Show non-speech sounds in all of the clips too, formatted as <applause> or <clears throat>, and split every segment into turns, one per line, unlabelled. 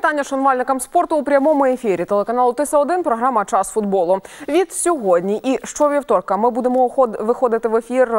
вітання шанувальникам спорту у прямому ефірі телеканалу Тиса 1 програма Час футболу. Від сьогодні і щовівторка ми будемо виходити в ефір е,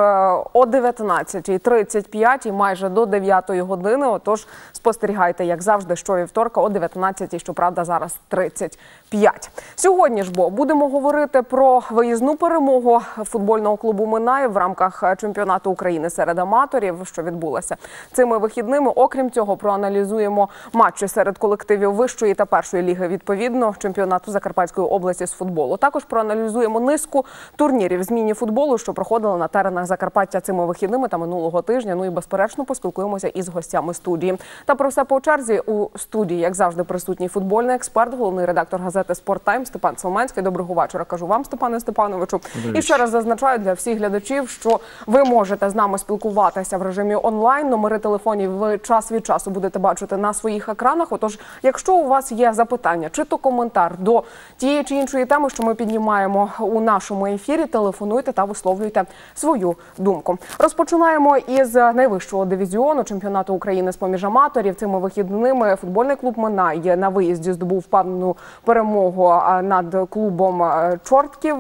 о 19.35 і майже до 9 години. Отож, спостерігайте, як завжди, щовівторка о 19.00, щоправда, зараз 35. Сьогодні ж бо будемо говорити про виїзну перемогу футбольного клубу Минаїв в рамках чемпіонату України серед аматорів, що відбулося цими вихідними. Окрім цього, проаналізуємо матчі серед колективів вищої та першої ліги відповідно чемпіонату Закарпатської області з футболу. Також проаналізуємо низку турнірів з міні-футболу, що проходили на теренах Закарпаття цими вихідними та минулого тижня. Ну і безперечно поспілкуємося із гостями студії. Та про все по черзі у студії, як завжди, присутній футбольний експерт, головний редактор газети Спорт Тайм Степан Солменський. Доброго вечора. Кажу вам, Степане Степановичу. І ще раз зазначаю для всіх глядачів, що ви можете з нами спілкуватися в режимі онлайн. Номери телефонів ви час від часу будете бачити на своїх екранах. Отож, якщо у вас є запитання чи то коментар до тієї чи іншої теми, що ми піднімаємо у нашому ефірі, телефонуйте та висловлюйте свою думку. Розпочинаємо із найвищого дивізіону чемпіонату України з поміж аматорів. Цими вихідними футбольний клуб Минай на виїзді здобув впевнену перемогу над клубом Чортків.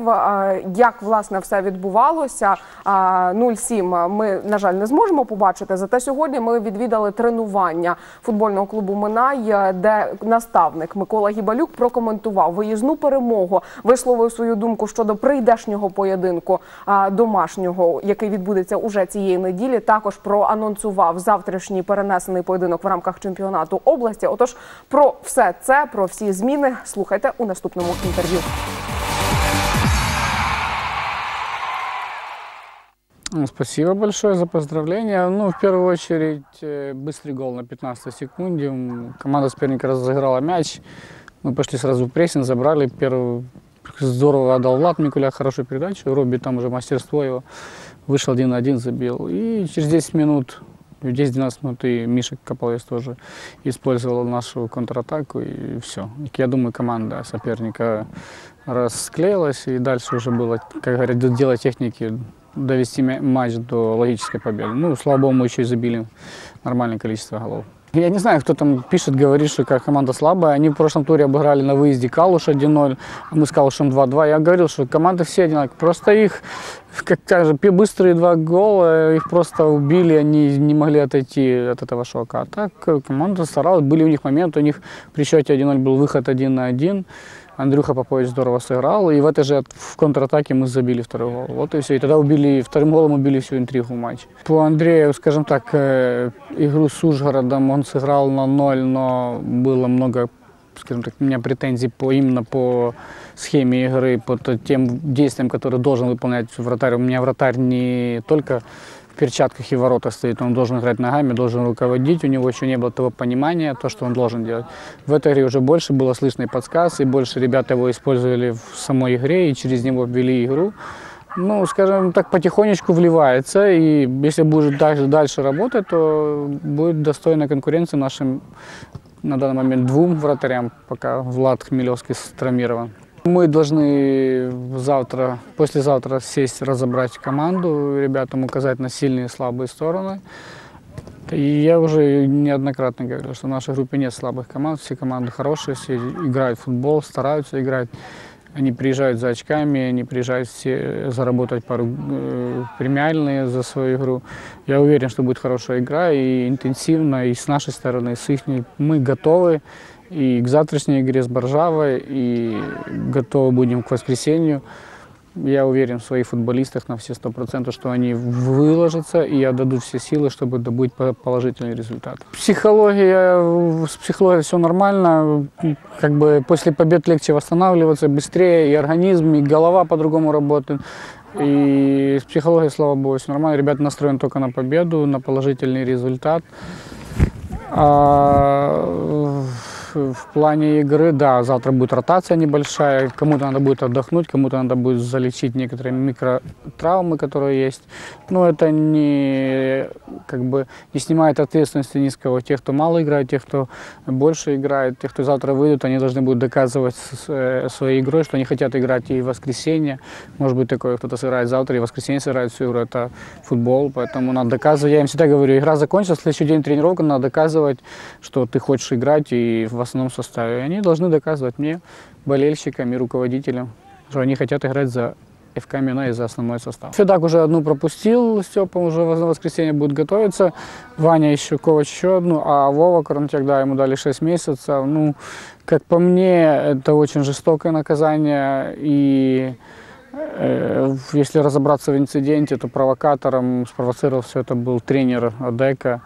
Як власне все відбувалося? А, 0-7 ми на жаль не зможемо побачити. Зате сьогодні ми відвідали тренування футбольного клубу Минай, де наставник Микола Гібалюк прокоментував виїзну перемогу, висловив свою думку щодо прийдешнього поєдинку домашнього, який відбудеться уже цієї неділі. Також проанонсував завтрашній перенесений поєдинок в рамках чемпіонату області. Отож, про все це, про всі зміни слухайте у наступному інтерв'ю.
Спасибо большое за поздравления. Ну, в первую очередь, э, быстрый гол на 15 секунде. Команда соперника разыграла мяч. Мы пошли сразу в прессинг, забрали. Первый здорово отдал Влад Микуля хорошую передачу. Робби там уже мастерство его. Вышел один на один, забил. И через 10 минут, в 10-12 минут и Миша Каполес тоже использовал нашу контратаку. И все. Я думаю, команда соперника расклеилась. И дальше уже было, как говорят, дело техники довести матч до логической победы. Ну, слава богу, мы еще и забили нормальное количество голов. Я не знаю, кто там пишет, говорит, что как команда слабая. Они в прошлом туре обыграли на выезде Калуш 1-0, а мы с Калушем 2-2. Я говорил, что команды все одинаковые. Просто их, как же, быстрые два гола, их просто убили, они не могли отойти от этого шока. А так э, команда старалась, были у них моменты, у них при счете 1-0 был выход 1 на 1. Андрюха Попович здорово сыграл, и в этой же от- в контратаке мы забили второй гол. Вот и все. И тогда убили, вторым голом убили всю интригу матча. По Андрею, скажем так, э, игру с Ужгородом он сыграл на ноль, но было много, скажем так, у меня претензий по, именно по схеме игры, по т- тем действиям, которые должен выполнять вратарь. У меня вратарь не только в перчатках и воротах стоит, он должен играть ногами, должен руководить, у него еще не было того понимания, то, что он должен делать. В этой игре уже больше было слышно и подсказ, и больше ребята его использовали в самой игре, и через него ввели игру. Ну, скажем так, потихонечку вливается, и если будет дальше, дальше работать, то будет достойная конкуренция нашим на данный момент двум вратарям, пока Влад Хмелевский травмирован. Мы должны завтра, послезавтра сесть, разобрать команду, ребятам указать на сильные и слабые стороны. И я уже неоднократно говорил, что в нашей группе нет слабых команд, все команды хорошие, все играют в футбол, стараются играть. Они приезжают за очками, они приезжают все заработать пару э, премиальные за свою игру. Я уверен, что будет хорошая игра и интенсивно, и с нашей стороны, и с их. Мы готовы и к завтрашней игре с Боржавой, и готовы будем к воскресенью. Я уверен в своих футболистах на все сто процентов, что они выложатся и отдадут все силы, чтобы добыть по- положительный результат. Психология, с психологией все нормально. Как бы после побед легче восстанавливаться, быстрее, и организм, и голова по-другому работает. И с психологией, слава богу, все нормально. Ребята настроены только на победу, на положительный результат. А, в плане игры, да, завтра будет ротация небольшая, кому-то надо будет отдохнуть, кому-то надо будет залечить некоторые микротравмы, которые есть. Но это не, как бы, не снимает ответственности ни с кого. Тех, кто мало играет, тех, кто больше играет, тех, кто завтра выйдут, они должны будут доказывать э, своей игрой, что они хотят играть и в воскресенье. Может быть такое, кто-то сыграет завтра и в воскресенье сыграет всю игру. Это футбол, поэтому надо доказывать. Я им всегда говорю, игра закончилась, следующий день тренировка, надо доказывать, что ты хочешь играть и в в основном составе. И они должны доказывать мне, болельщикам и руководителям, что они хотят играть за ФК Мина и за основной состав. Федак уже одну пропустил, Степа уже в воскресенье будет готовиться, Ваня еще, Ковач еще одну, а Вова Карнатяк, да, ему дали 6 месяцев. Ну, как по мне, это очень жестокое наказание, и Э, Если разобраться в инциденте, то провокатором спровоцировал все это был тренер Одека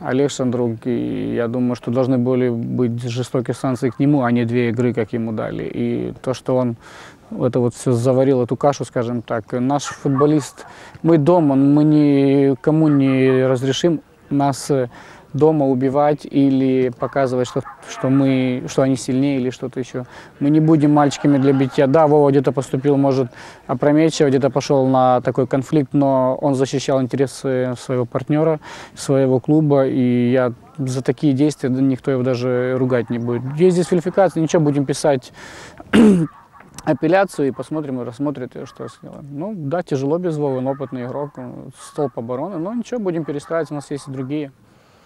Олег Шандрук. И я думаю, что должны были быть жестокие санкции к нему, а не две игры, как ему дали. И то, что он это вот все заварил, эту кашу, скажем так. Наш футболист, мы дома, мы никому не разрешим нас э, дома убивать или показывать, что, что, мы, что они сильнее или что-то еще. Мы не будем мальчиками для битья. Да, Вова где-то поступил, может, опрометчиво, где-то пошел на такой конфликт, но он защищал интересы своего партнера, своего клуба, и я за такие действия никто его даже ругать не будет. Есть здесь квалификация, ничего, будем писать <clears throat> апелляцию и посмотрим, и рассмотрит ее, что сделаем. Ну, да, тяжело без Вовы, он опытный игрок, он столб обороны, но ничего, будем перестраиваться, у нас есть и другие.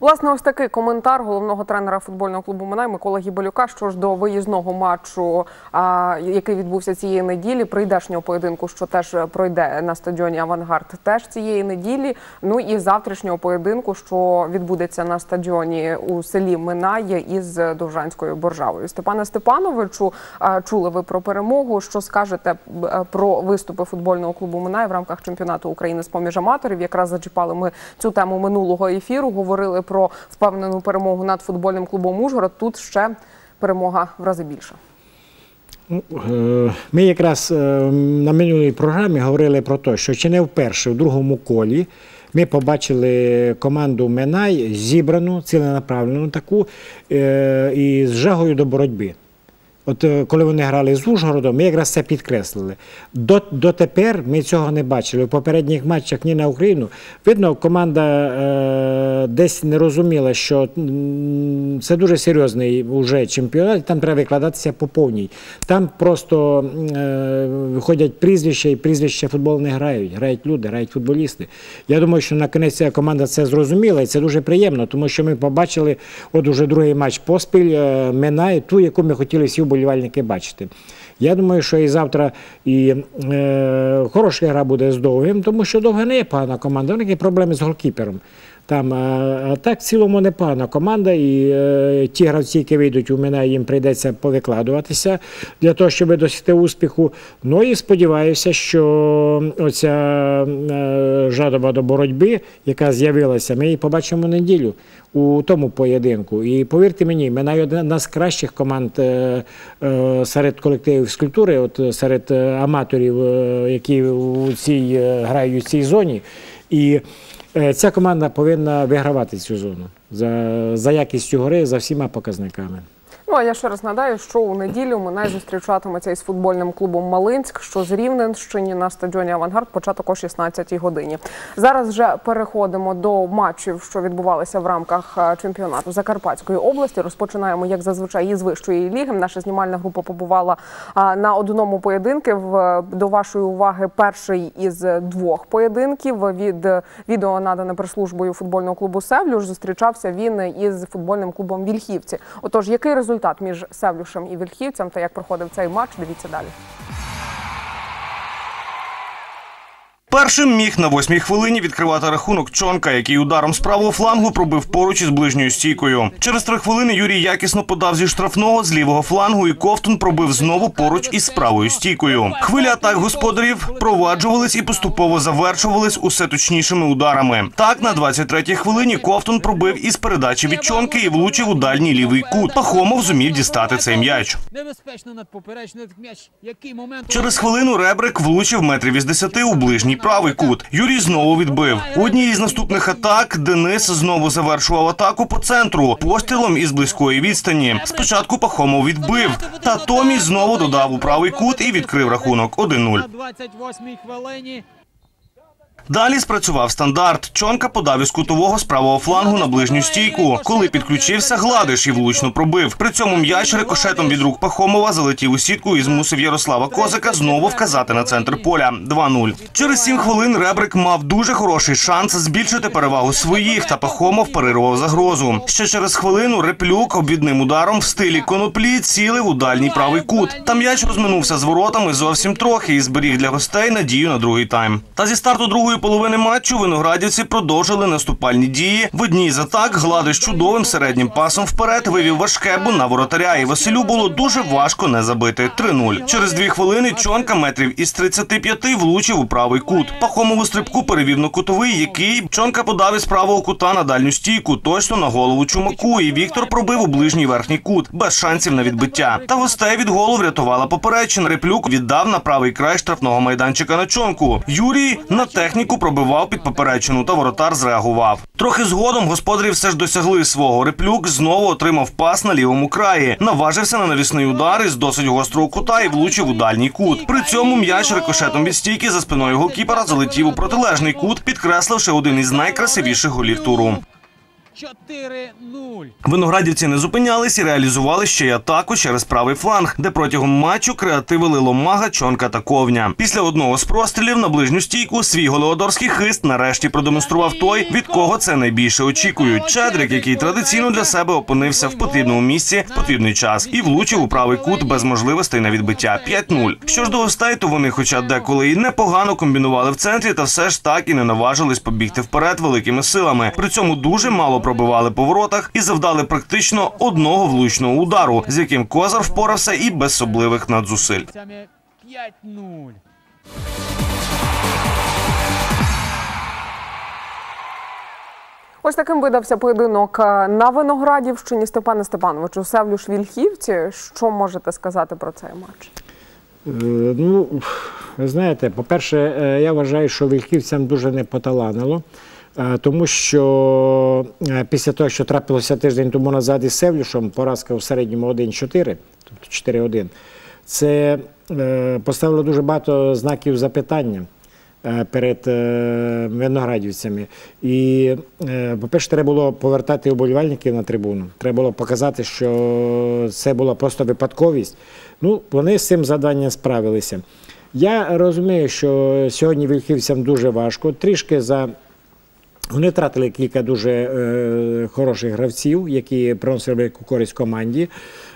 Власне, ось такий коментар головного тренера футбольного клубу Минай Микола Гібелюка. Що ж до виїзного матчу, який відбувся цієї неділі, прийдешнього поєдинку, що теж пройде на стадіоні Авангард, теж цієї неділі. Ну і завтрашнього поєдинку, що відбудеться на стадіоні у селі Минає із Довжанською Боржавою. Степане Степановичу, чули ви про перемогу? Що скажете е, про виступи футбольного клубу Минай в рамках чемпіонату України з поміж аматорів? Якраз зачіпали ми цю тему минулого ефіру. Говорили про впевнену перемогу над футбольним клубом Ужгород. Тут ще перемога в рази більша.
Ну, е, Ми якраз е, на минулій програмі говорили про те, що чи не вперше в другому колі ми побачили команду Минай зібрану, ціленаправлену таку е, і з жагою до боротьби. От е, коли вони грали з Ужгородом, ми якраз це підкреслили. Дотепер ми цього не бачили. В попередніх матчах ні на Україну. Видно, команда е, десь не розуміла, що це дуже серйозний уже чемпіонат, там треба викладатися по повній. Там просто е, виходять прізвища, і прізвища футбол не грають. Грають люди, грають футболісти. Я думаю, що наконець команда це зрозуміла, і це дуже приємно, тому що ми побачили от уже другий матч поспіль Минає, ту, яку ми хотіли всі вболівальники бачити. Я думаю, що і завтра і е, хороша гра буде з довгим, тому що довга не є погана команда. Вони проблеми з голкіпером. Там, так в цілому непогана команда, і е, ті гравці, які вийдуть у мене, їм прийдеться повикладуватися для того, щоб досягти успіху. Ну і сподіваюся, що оця е, жадоба до боротьби, яка з'явилася, ми її побачимо неділю у тому поєдинку. І повірте мені, мене одна з кращих команд е, е, серед колективів фізкультури, от е, серед е, аматорів, е, які у цій е, грають у цій зоні. І ця команда повинна вигравати цю зону за, за якістю гри, за всіма показниками.
Ну а я ще раз нагадаю, що у неділю Минай зустрічатиметься із футбольним клубом Малинськ, що з Рівненщині на стадіоні Авангард початок о 16-й годині. Зараз вже переходимо до матчів, що відбувалися в рамках е, чемпіонату Закарпатської області. Розпочинаємо, як зазвичай, із вищої ліги. Наша знімальна група побувала на одному поєдинку. В- До вашої уваги перший із двох поєдинків від відео надане прес-службою футбольного клубу Севлюш. Зустрічався він із футбольним клубом Вільхівці. Отож, який результат між Севлюшем і Вільхівцем та як проходив цей матч? Дивіться далі.
Першим міг на восьмій хвилині відкривати рахунок Чонка, який ударом з правого флангу пробив поруч із ближньою стійкою. Через три хвилини Юрій якісно подав зі штрафного з лівого флангу, і Ковтун пробив знову поруч із правою стійкою. Хвиля атак господарів проваджувались і поступово завершувались усе точнішими ударами. Так, на 23-й хвилині Ковтун пробив із передачі від Чонки і влучив у дальній лівий кут. Пахомов зумів дістати цей м'яч.
Небезпечно над поперечною м'яч. Який момент
Через хвилину Ребрик влучив метрів із десяти у ближній правий кут. Юрій знову відбив. У одній із наступних атак Денис знову завершував атаку по центру пострілом із близької відстані. Спочатку Пахомов відбив, та Томі знову додав у правий кут і відкрив рахунок 1-0.
на 28-й хвилині.
Далі спрацював стандарт. Чонка подав із кутового з правого флангу на ближню стійку. Коли підключився, гладиш і влучно пробив. При цьому м'яч рикошетом від рук Пахомова залетів у сітку і змусив Ярослава Козака знову вказати на центр поля. 2-0. Через сім хвилин Ребрик мав дуже хороший шанс збільшити перевагу своїх, та Пахомов парирував загрозу. Ще через хвилину Реплюк обвідним ударом в стилі коноплі цілив у дальній правий кут. Та м'яч розминувся з воротами зовсім трохи і зберіг для гостей надію на другий тайм. Та зі старту другої половини матчу виноградівці продовжили наступальні дії. В одній з атак гладиш чудовим середнім пасом вперед вивів Вашкебу на воротаря, і Василю було дуже важко не забити 3-0. Через дві хвилини Чонка метрів із 35 влучив у правий кут. Пахомову стрибку перевів на кутовий, який Чонка подав із правого кута на дальню стійку, точно на голову чумаку. І Віктор пробив у ближній верхній кут без шансів на відбиття. Та гостей від голу врятувала поперечина. Реплюк віддав на правий край штрафного майданчика на чонку. Юрій на техніку пробивав під поперечину, та воротар зреагував. Трохи згодом господарі все ж досягли свого. Реплюк знову отримав пас на лівому краї. Наважився на навісний удар із досить гострого кута і влучив у дальній кут. При цьому м'яч рикошетом від стійки за спиною голкіпера залетів у протилежний кут, підкресливши один із найкрасивіших голів туру.
4-0.
Виноградівці не зупинялись і реалізували ще й атаку через правий фланг, де протягом матчу креативили Ломага, Чонка та Ковня. Після одного з прострілів на ближню стійку свій голеодорський хист нарешті продемонстрував той, від кого це найбільше очікують. Чедрик, який традиційно для себе опинився в потрібному місці в потрібний час, і влучив у правий кут без можливостей на відбиття 5-0. Що ж до гостей, то вони, хоча деколи і непогано комбінували в центрі, та все ж так і не наважились побігти вперед великими силами. При цьому дуже мало пробивали по воротах і завдали практично одного влучного удару, з яким Козар впорався і без особливих надзусиль.
Саме 5-0.
Ось таким видався поєдинок е, на Виноградівщині. Степане Степановичу, Севлюш Вільхівці. Що можете сказати про цей матч?
Е, Ну, ви знаєте, по-перше, е, я вважаю, що вільхівцям дуже не поталанило, тому що е, після того, що трапилося тиждень тому назад із Севлюшем, поразка в середньому 1-4, тобто 4-1, це е, поставило дуже багато знаків запитання е, перед е, виноградівцями. І, е, по-перше, треба було повертати уболівальників на трибуну. Треба було показати, що це була просто випадковість. Ну, вони з цим завданням справилися. Я розумію, що сьогодні вільхівцям дуже важко. Трішки за вони втратили кілька дуже е, хороших гравців, які приносили велику користь команді.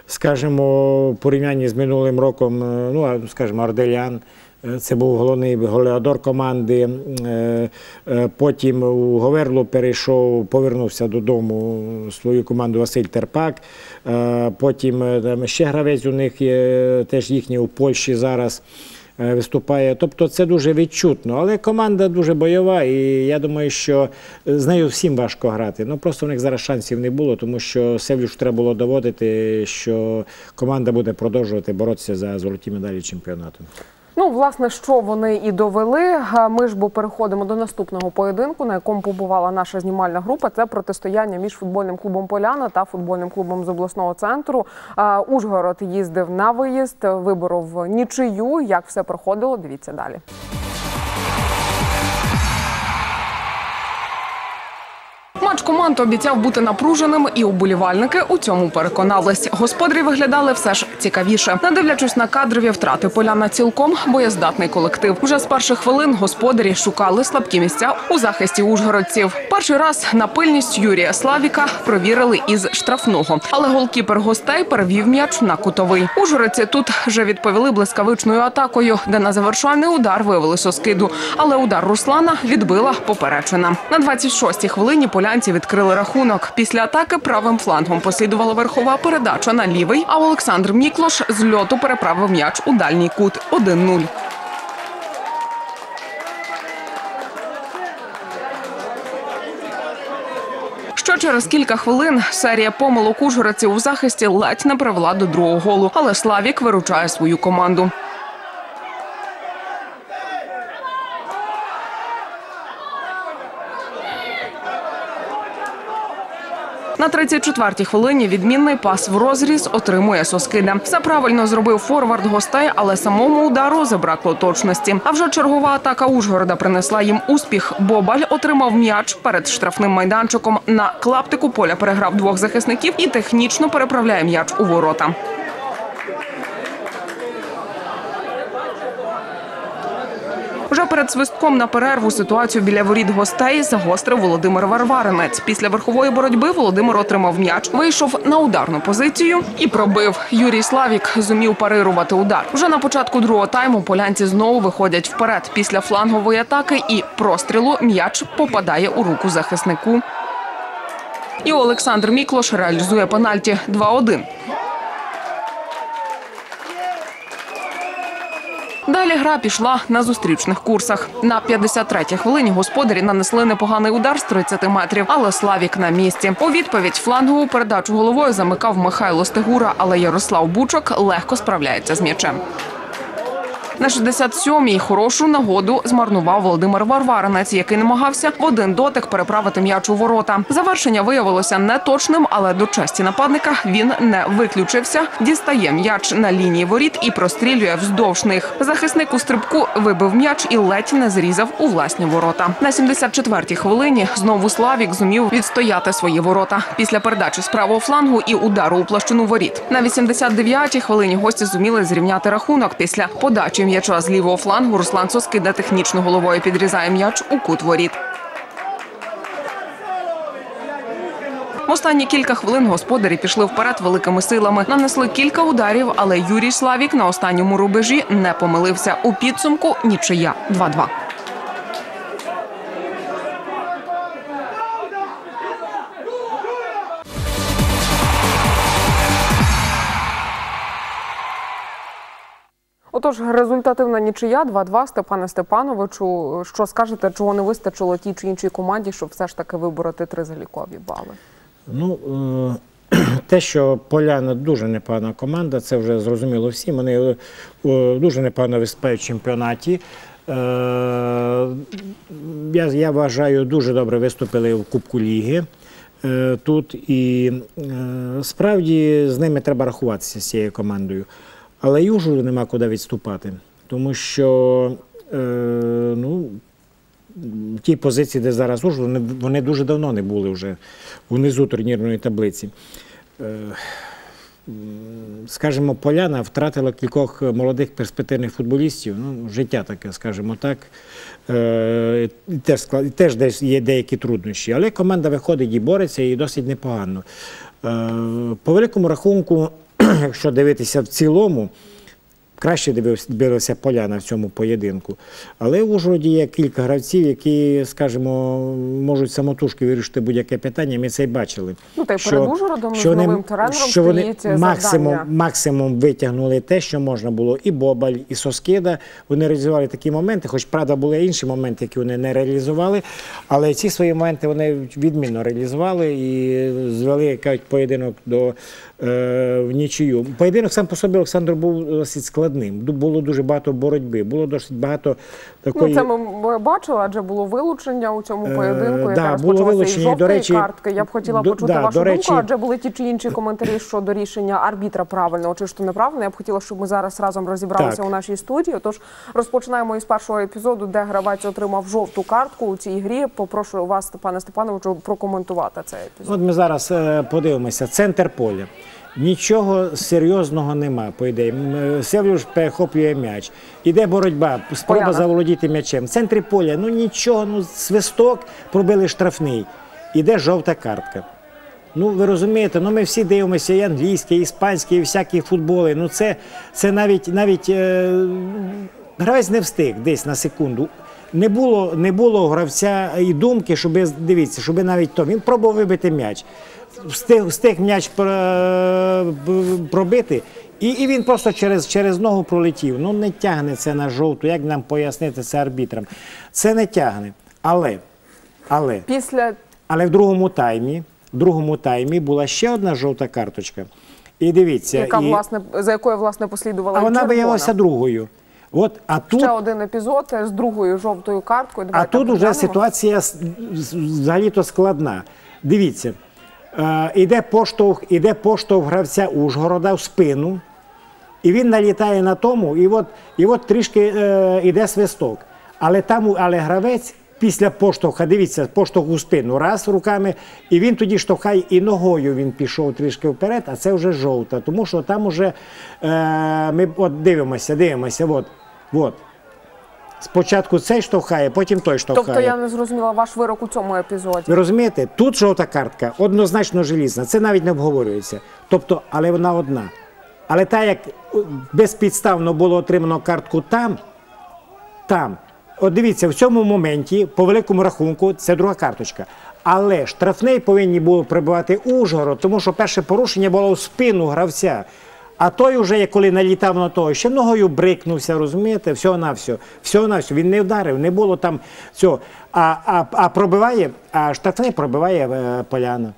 Скажімо, порівнянні з минулим роком, е, ну, скажімо, Арделян. е, Це був головний голеадор команди. Е, Потім у Говерлу перейшов, повернувся додому свою команду Василь Терпак. Потім там ще гравець у них є, теж їхній у Польщі зараз виступає. Тобто це дуже відчутно. Але команда дуже бойова, і я думаю, що з нею всім важко грати. Ну просто в них зараз шансів не було, тому що Севлюш треба було доводити, що команда буде продовжувати боротися за золоті медалі чемпіонату.
Ну, власне, що вони і довели. Е, Ми ж бо переходимо до наступного поєдинку, на якому побувала наша знімальна група. Це протистояння між футбольним клубом Поляна та футбольним клубом з обласного центру. Е, Ужгород їздив на виїзд, виборов нічию. Як все проходило? Дивіться далі. Матч команд обіцяв бути напруженим, і уболівальники у цьому переконались. Господарі виглядали все ж цікавіше. Не дивлячись на кадрові втрати поляна цілком боєздатний колектив. Вже з перших хвилин господарі шукали слабкі місця у захисті ужгородців. Перший раз на пильність Юрія Славіка провірили із штрафного, але голкіпер гостей перевів м'яч на кутовий. Ужгородці тут вже відповіли блискавичною атакою, де на завершальний удар вивели соскиду. Але удар Руслана відбила поперечина. На 26-й хвилині полянці відкрили рахунок. Після атаки правим флангом послідувала верхова передача на лівий. А Олександр Міклош з льоту переправив м'яч у дальній кут 1-0. Ще через кілька хвилин серія помилок ужгородців у захисті ледь не привела до другого голу, але Славік виручає свою команду. На 34-й хвилині відмінний пас в розріз отримує Соскида. Все правильно зробив форвард гостей, але самому удару забракло точності. А вже чергова атака Ужгорода принесла їм успіх. Бобаль отримав м'яч перед штрафним майданчиком. На клаптику поля переграв двох захисників і технічно переправляє м'яч у ворота. Вже перед свистком на перерву ситуацію біля воріт гостей загострив Володимир Варваринець. Після верхової боротьби Володимир отримав м'яч, вийшов на ударну позицію і пробив. Юрій Славік зумів парирувати удар. Вже на початку другого тайму полянці знову виходять вперед. Після флангової атаки і прострілу м'яч попадає у руку захиснику. І Олександр Міклош реалізує пенальті 2-1. Далі гра пішла на зустрічних курсах. На 53-й хвилині господарі нанесли непоганий удар з 30 метрів, але Славік на місці. У відповідь флангову передачу головою замикав Михайло Стегура, але Ярослав Бучок легко справляється з м'ячем. На 67-й хорошу нагоду змарнував Володимир Варваринець, який намагався в один дотик переправити м'яч у ворота. Завершення виявилося неточним, але до честі нападника він не виключився. Дістає м'яч на лінії воріт і прострілює вздовж них. Захисник у стрибку вибив м'яч і ледь не зрізав у власні ворота. На 74-й хвилині знову Славік зумів відстояти свої ворота після передачі з правого флангу і удару у площину воріт. На 89-й хвилині гості зуміли зрівняти рахунок після подачі м'яча з лівого флангу. Руслан Соскида технічно головою підрізає м'яч у кут воріт. Останні кілька хвилин господарі пішли вперед великими силами. Нанесли кілька ударів, але Юрій Славік на останньому рубежі не помилився. У підсумку нічия 2-2. Отож, результативна нічия 2-2. Степане Степановичу. Що скажете, чого не вистачило тій чи іншій команді, щоб все ж таки вибороти три залікові бали?
Ну, е, <clears throat> те, що Поляна дуже непогана команда, це вже зрозуміло всім. Вони е, дуже непогано виступають в чемпіонаті. Е, Я, я вважаю, дуже добре виступили в Кубку Ліги тут. І справді з ними треба рахуватися з цією командою. Але Южу нема куди відступати, тому що е, ну, в тій позиції, де зараз Ужгород, вони, дуже давно не були вже унизу турнірної таблиці. Е, Скажімо, Поляна втратила кількох молодих перспективних футболістів. Ну, життя таке, скажімо так. Е, Теж, теж десь є деякі труднощі. Але команда виходить і бореться, і досить непогано. Е, По великому рахунку, <clears throat> якщо дивитися в цілому, краще дивилася поляна в цьому поєдинку. Але в Ужгороді є кілька гравців, які, скажімо, можуть самотужки вирішити будь-яке питання. Ми це й бачили.
Ну, та й перед Ужгородом з
вони-
новим тренером
що вони максимум, максимум витягнули те, що можна було. І Бобаль, і Соскида. Вони реалізували такі моменти, хоч правда були інші моменти, які вони не реалізували. Але ці свої моменти вони відмінно реалізували і звели кажуть, поєдинок до в нічию. Поєдинок сам по собі Олександр був досить складним. Було дуже багато боротьби, було досить багато такої.
Ну, це ми бачили, адже було вилучення у цьому
Е,
поєдинку, яке
да,
розпочалося із жовтої
речі,
картки. Я б хотіла
до-
почути
да,
вашу думку,
речі-
адже були ті чи інші коментарі щодо рішення арбітра правильного чи ж то неправильно. Я б хотіла, щоб ми зараз разом розібралися
Так.
у нашій студії. Тож розпочинаємо із першого епізоду, де гравець отримав жовту картку у цій грі. Попрошу вас, Степане Степановичу, прокоментувати цей епізод.
От ми зараз е, подивимося. Центр поля. Нічого серйозного нема, по ідеї. Е, Севлюш перехоплює м'яч. Іде боротьба, спроба
Поляна.
заволодіти м'ячем. В центрі поля, ну нічого, ну свисток, пробили штрафний. Іде жовта картка. Ну, ви розумієте, ну ми всі дивимося і англійські, і іспанські, і всякі футболи. Ну це, це навіть, навіть е, гравець не встиг десь на секунду. Не було, не було гравця і думки, щоб дивіться, щоб навіть то. Він пробував вибити м'яч. Встиг, встиг м'яч пробити, і, і він просто через, через ногу пролетів. Ну не тягне це на жовту. Як нам пояснити це арбітрам? Це не тягне. Але, але
Після
але в другому таймі, в другому таймі була ще одна жовта карточка. І дивіться,
яка
і,
власне за якою власне послідувала
а вона виявилася другою. От, а тут,
Ще один епізод з другою жовтою карткою.
а тут
поглянемо.
ситуація взагалі-то складна. Дивіться, іде поштовх, іде поштовх гравця Ужгорода в спину, і він налітає на тому, і от, і от трішки е, іде свисток. Але там, але гравець після поштовха, дивіться, поштовх у спину, раз руками, і він тоді штовхає, і ногою він пішов трішки вперед, а це вже жовта. Тому що там уже е, ми от дивимося, дивимося, от, от. Спочатку цей штовхає, потім той штовхає.
Тобто я не зрозуміла ваш вирок у цьому епізоді.
Ви розумієте, тут жовта картка однозначно желізна, це навіть не обговорюється. Тобто, але вона одна. Але так як безпідставно було отримано картку там, там. От дивіться, в цьому моменті, по великому рахунку, це друга карточка. Але штрафний повинні були прибувати Ужгород, тому що перше порушення було в спину гравця. А той уже, як коли налітав на того, ще ногою брикнувся, розумієте, всього на все. Всього на все. Він не вдарив, не було там цього. А, а, а пробиває, а штрафний пробиває е, поляна.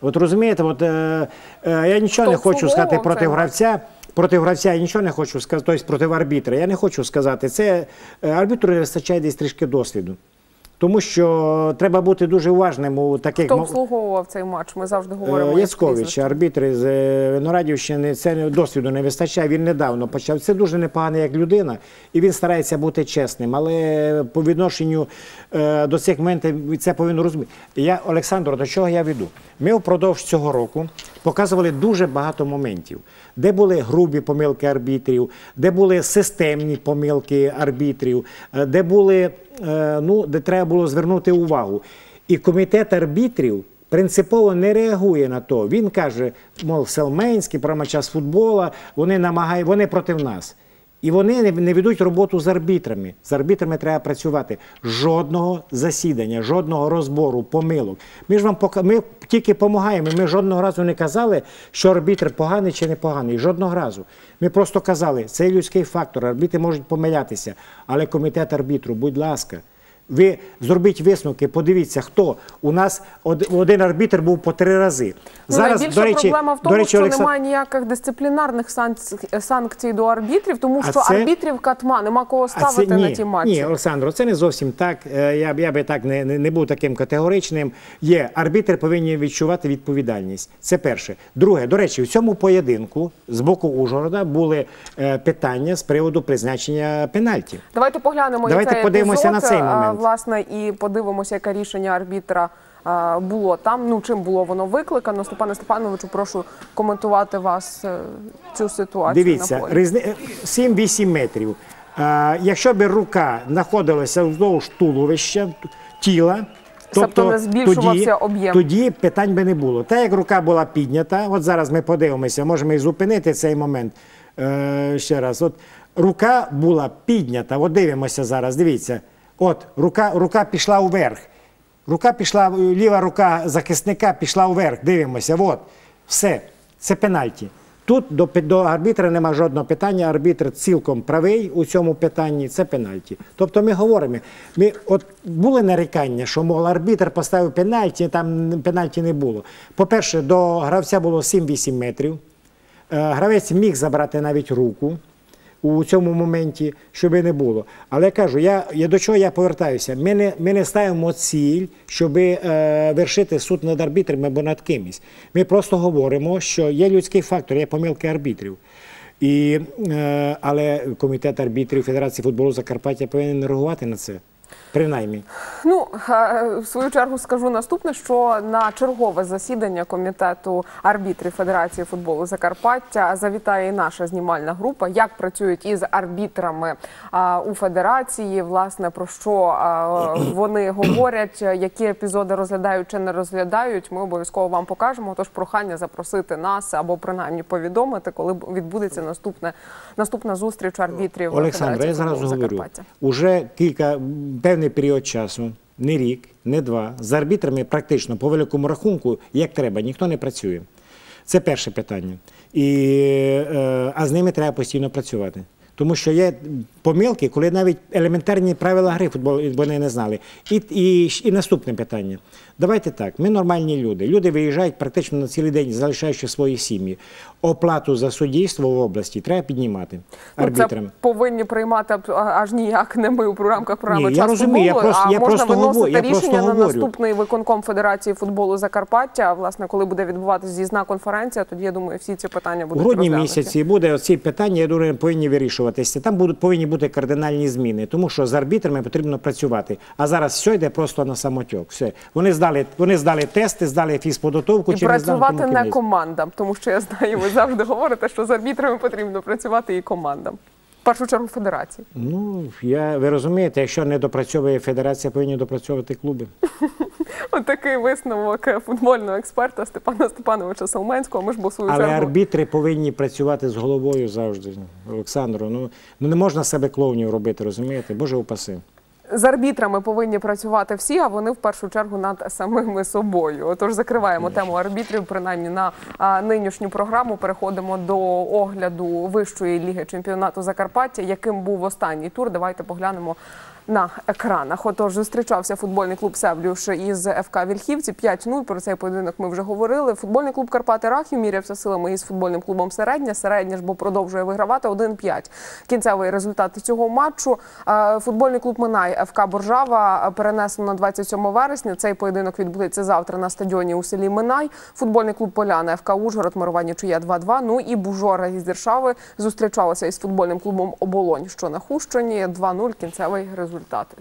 От розумієте, от, е, е, я нічого не хочу сказати проти гравця. Проти гравця я нічого не хочу сказати, тобто проти арбітра. Я не хочу сказати. Це е, арбітру не вистачає десь трішки досвіду. Тому що треба бути дуже уважним у таких
Хто обслуговував цей матч? Ми завжди говоримо.
Е,
як
Яцкович, арбітр з е, Виноградівщини, це досвіду не вистачає. Він недавно почав. Це дуже непоганий як людина, і він старається бути чесним. Але по відношенню е, до цих моментів це повинно розуміти. Я, Олександр, до чого я веду? Ми впродовж цього року показували дуже багато моментів, де були грубі помилки арбітрів, де були системні помилки арбітрів, де були, ну, де треба було звернути увагу. І комітет арбітрів принципово не реагує на то. Він каже, мов Селменський, програма час футбола, вони намагають, вони проти нас. І вони не, ведуть роботу з арбітрами. З арбітрами треба працювати. Жодного засідання, жодного розбору, помилок. Ми ж вам пока ми тільки допомагаємо. Ми жодного разу не казали, що арбітр поганий чи не поганий. Жодного разу. Ми просто казали, це людський фактор, арбітри можуть помилятися. Але комітет арбітру, будь ласка. Ви зробіть висновки, подивіться, хто у нас од- один арбітр був по три рази.
Ну, найбільша
до речі,
проблема в тому,
речі,
що
Олексан-
немає ніяких дисциплінарних санкцій, до арбітрів, тому що
це-
арбітрів катма, нема кого ставити
ні,
на ті матчі.
Ні, Олександро, це не зовсім так. Е, Я, б- я би так не, не, був таким категоричним. Є арбітри повинні відчувати відповідальність. Це перше. Друге, до речі, в цьому поєдинку з боку Ужгорода були е, питання з приводу призначення пенальті.
Давайте поглянемо
Давайте подивимося на цей момент.
Власне, і подивимося, яке рішення арбітра було там. Ну чим було воно викликано? Степане Степановичу, прошу коментувати вас е, цю ситуацію.
Дивіться,
на полі.
різни... е, 7-8 метрів. Е, якщо б рука знаходилася вздовж туловища, тіла,
Тобто не збільшувався
тоді,
об'єм.
тоді питань би не було. Та як рука була піднята, от зараз ми подивимося, можемо і зупинити цей момент. Е, ще раз, от рука була піднята, от дивимося зараз, дивіться. От рука, рука пішла вверх. Рука пішла, ліва рука захисника пішла вверх. Дивимося. От, все, це пенальті. Тут до, до арбітра нема жодного питання. Арбітр цілком правий у цьому питанні. Це пенальті. Тобто ми говоримо, ми от були нарікання, що мов арбітр поставив пенальті, там пенальті не було. По-перше, до гравця було 7-8 метрів. Е, Гравець міг забрати навіть руку у цьому моменті, щоб не було. Але кажу, я, я до чого я повертаюся? Ми не, ми не ставимо ціль, щоб е, вершити суд над арбітрами або над кимось. Ми просто говоримо, що є людський фактор, є помилки арбітрів. І, е, але комітет арбітрів Федерації футболу Закарпаття повинен реагувати на це. Принаймні.
Ну, в свою чергу скажу наступне, що на чергове засідання комітету арбітрів Федерації футболу Закарпаття завітає і наша знімальна група, як працюють із арбітрами у федерації, власне про що вони говорять, які епізоди розглядають чи не розглядають. Ми обов'язково вам покажемо. Тож прохання запросити нас або принаймні повідомити, коли відбудеться наступне наступна зустріч арбітрів
Олександр,
Федерації
я зараз говорю. Уже кілька м, певний період часу, не рік, не два, з арбітрами практично по великому рахунку, як треба, ніхто не працює. Це перше питання. І, е, а з ними треба постійно працювати. Тому що є помилки, коли навіть елементарні правила гри футболу вони не знали. І, і, і наступне питання. Давайте так, ми нормальні люди. Люди виїжджають практично на цілий день, залишаючи свої сім'ї. Оплату за суддівство в області треба піднімати
Ну,
арбітрам.
Це повинні приймати аж ніяк не ми у рамках програми
Ні, я
«Час
розумію, я просто-
а
я
можна
просто
виносити
говорю, я просто
рішення на
говорю.
наступний виконком Федерації футболу Закарпаття. Власне, коли буде відбуватися з'їзна конференція, тоді я думаю, всі ці питання будуть
У
грудні
місяці буде ці питання, я думаю, повинні вирішуватися. Там будуть повинні бути кардинальні зміни, тому що з арбітрами потрібно працювати. А зараз все йде просто на самотьок. Все. Вони здали, вони здали тести, здали фізподготовку.
І
здали,
працювати не командам, тому що я знаю, ви завжди говорите, що з арбітрами потрібно працювати і командам. В першу чергу федерації.
Ну, я, ви розумієте, якщо не допрацьовує федерація, повинні допрацьовувати клуби. <laughs>
От такий висновок футбольного експерта Степана Степановича Салменського. Ми ж бо свою
Але
чергу
арбітри повинні працювати з головою завжди. Олександру, ну, ну не можна себе клоунів робити, розумієте? Боже упаси.
З арбітрами повинні працювати всі, а вони в першу чергу над самими собою. Отож, закриваємо тему арбітрів. Принаймні на а, нинішню програму переходимо до огляду вищої ліги чемпіонату Закарпаття, яким був останній тур. Давайте поглянемо. На екранах. Отож, зустрічався футбольний клуб Севлюш із ФК Вільхівці 5-0. Про цей поєдинок ми вже говорили. Футбольний клуб Карпати Рахів мірявся силами із футбольним клубом Середня. Середня ж бо продовжує вигравати 1-5. Кінцевий результат цього матчу. Е, Футбольний клуб Минай ФК Боржава перенесено на 27 вересня. Цей поєдинок відбудеться завтра на стадіоні у селі Минай. Футбольний клуб Поляна ФК Ужгород Мирування Чуя 2-2. Ну і Бужора із Дершави зустрічалася із футбольним клубом Оболонь, що на Хущині 2-0 кінцевий результат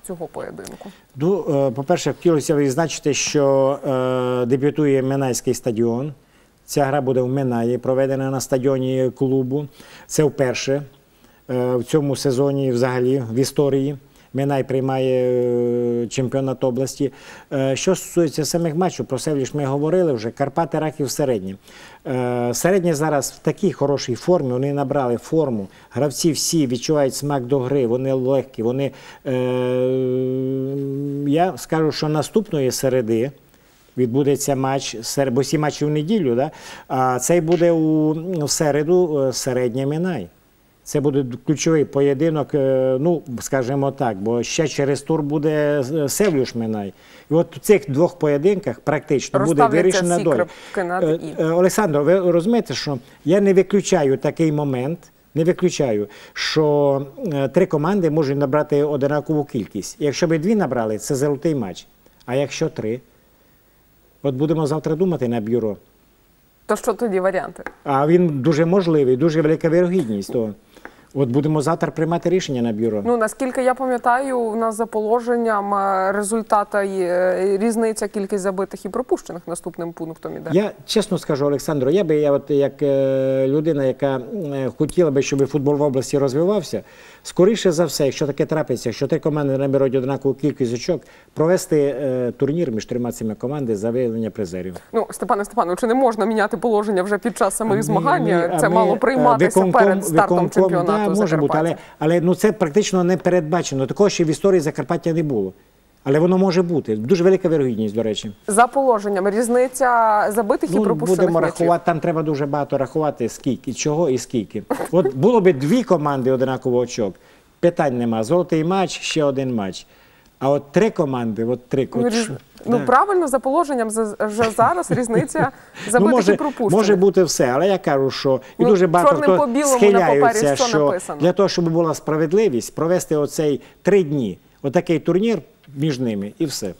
цього поєдинку.
Ну, е, по-перше, хотілося б відзначити, що е, дебютує Минайський стадіон. Ця гра буде в Минаї, проведена на стадіоні клубу. Це вперше е, в цьому сезоні, взагалі, в історії. Минай приймає чемпіонат області. Що стосується самих матчів, про Севліш ми говорили вже. Карпати Рахів середні. Е, Середні зараз в такій хорошій формі. Вони набрали форму. Гравці всі відчувають смак до гри, вони легкі. Вони, е, я скажу, що наступної середи. Відбудеться матч, бо всі матчі в неділю, да? а цей буде у, в середу е, середня Минай. Це буде ключовий поєдинок, е, ну, скажімо так, бо ще через тур буде е, Севлюш Минай. І от в цих двох поєдинках практично буде вирішена доля. Е, Олександр, ви розумієте, що я не виключаю такий момент, не виключаю, що три команди можуть набрати однакову кількість. Якщо би дві набрали, це золотий матч. А якщо три? От будемо завтра думати на бюро.
То що тоді варіанти?
А він дуже можливий, дуже велика вірогідність. То от будемо завтра приймати рішення на бюро.
Ну наскільки я пам'ятаю, у нас за положенням е, результата є е, різниця кількість забитих і пропущених наступним пунктом іде.
Я чесно скажу, Олександру, я би я от як е, людина, яка хотіла би, щоб футбол в області розвивався, скоріше за все, якщо таке трапиться, якщо три команди наберуть однакову кількість очок, провести турнір між трьома цими командами за виявлення призерів.
Ну, Степане Степановичу, не можна міняти положення вже під час самих змагань.
Ми-
Це
ми,
мало прийматися
виконком-
перед стартом
виконком,
чемпіонату
Да, може бути, але, але ну, це практично не передбачено. Такого ще в історії Закарпаття не було. Але воно може бути. Дуже велика вірогідність, до речі.
За положенням різниця забитих і
Ну,
пропущених
будемо
м'ячів.
рахувати, там треба дуже багато рахувати, скільки, чого і скільки. От було б дві команди однаково очок, питань нема. Золотий матч, ще один матч. А от три команди, от три
Ну,
от,
Ну
да.
правильно за положенням вже зараз різниця забитих
ну, може,
і пропущених.
може бути все, але я кажу, що і
Ну,
дуже багато хто
білому на що
що
написано?
для того, щоб була справедливість, провести оцей три дні, отакий турнір між ними, і все.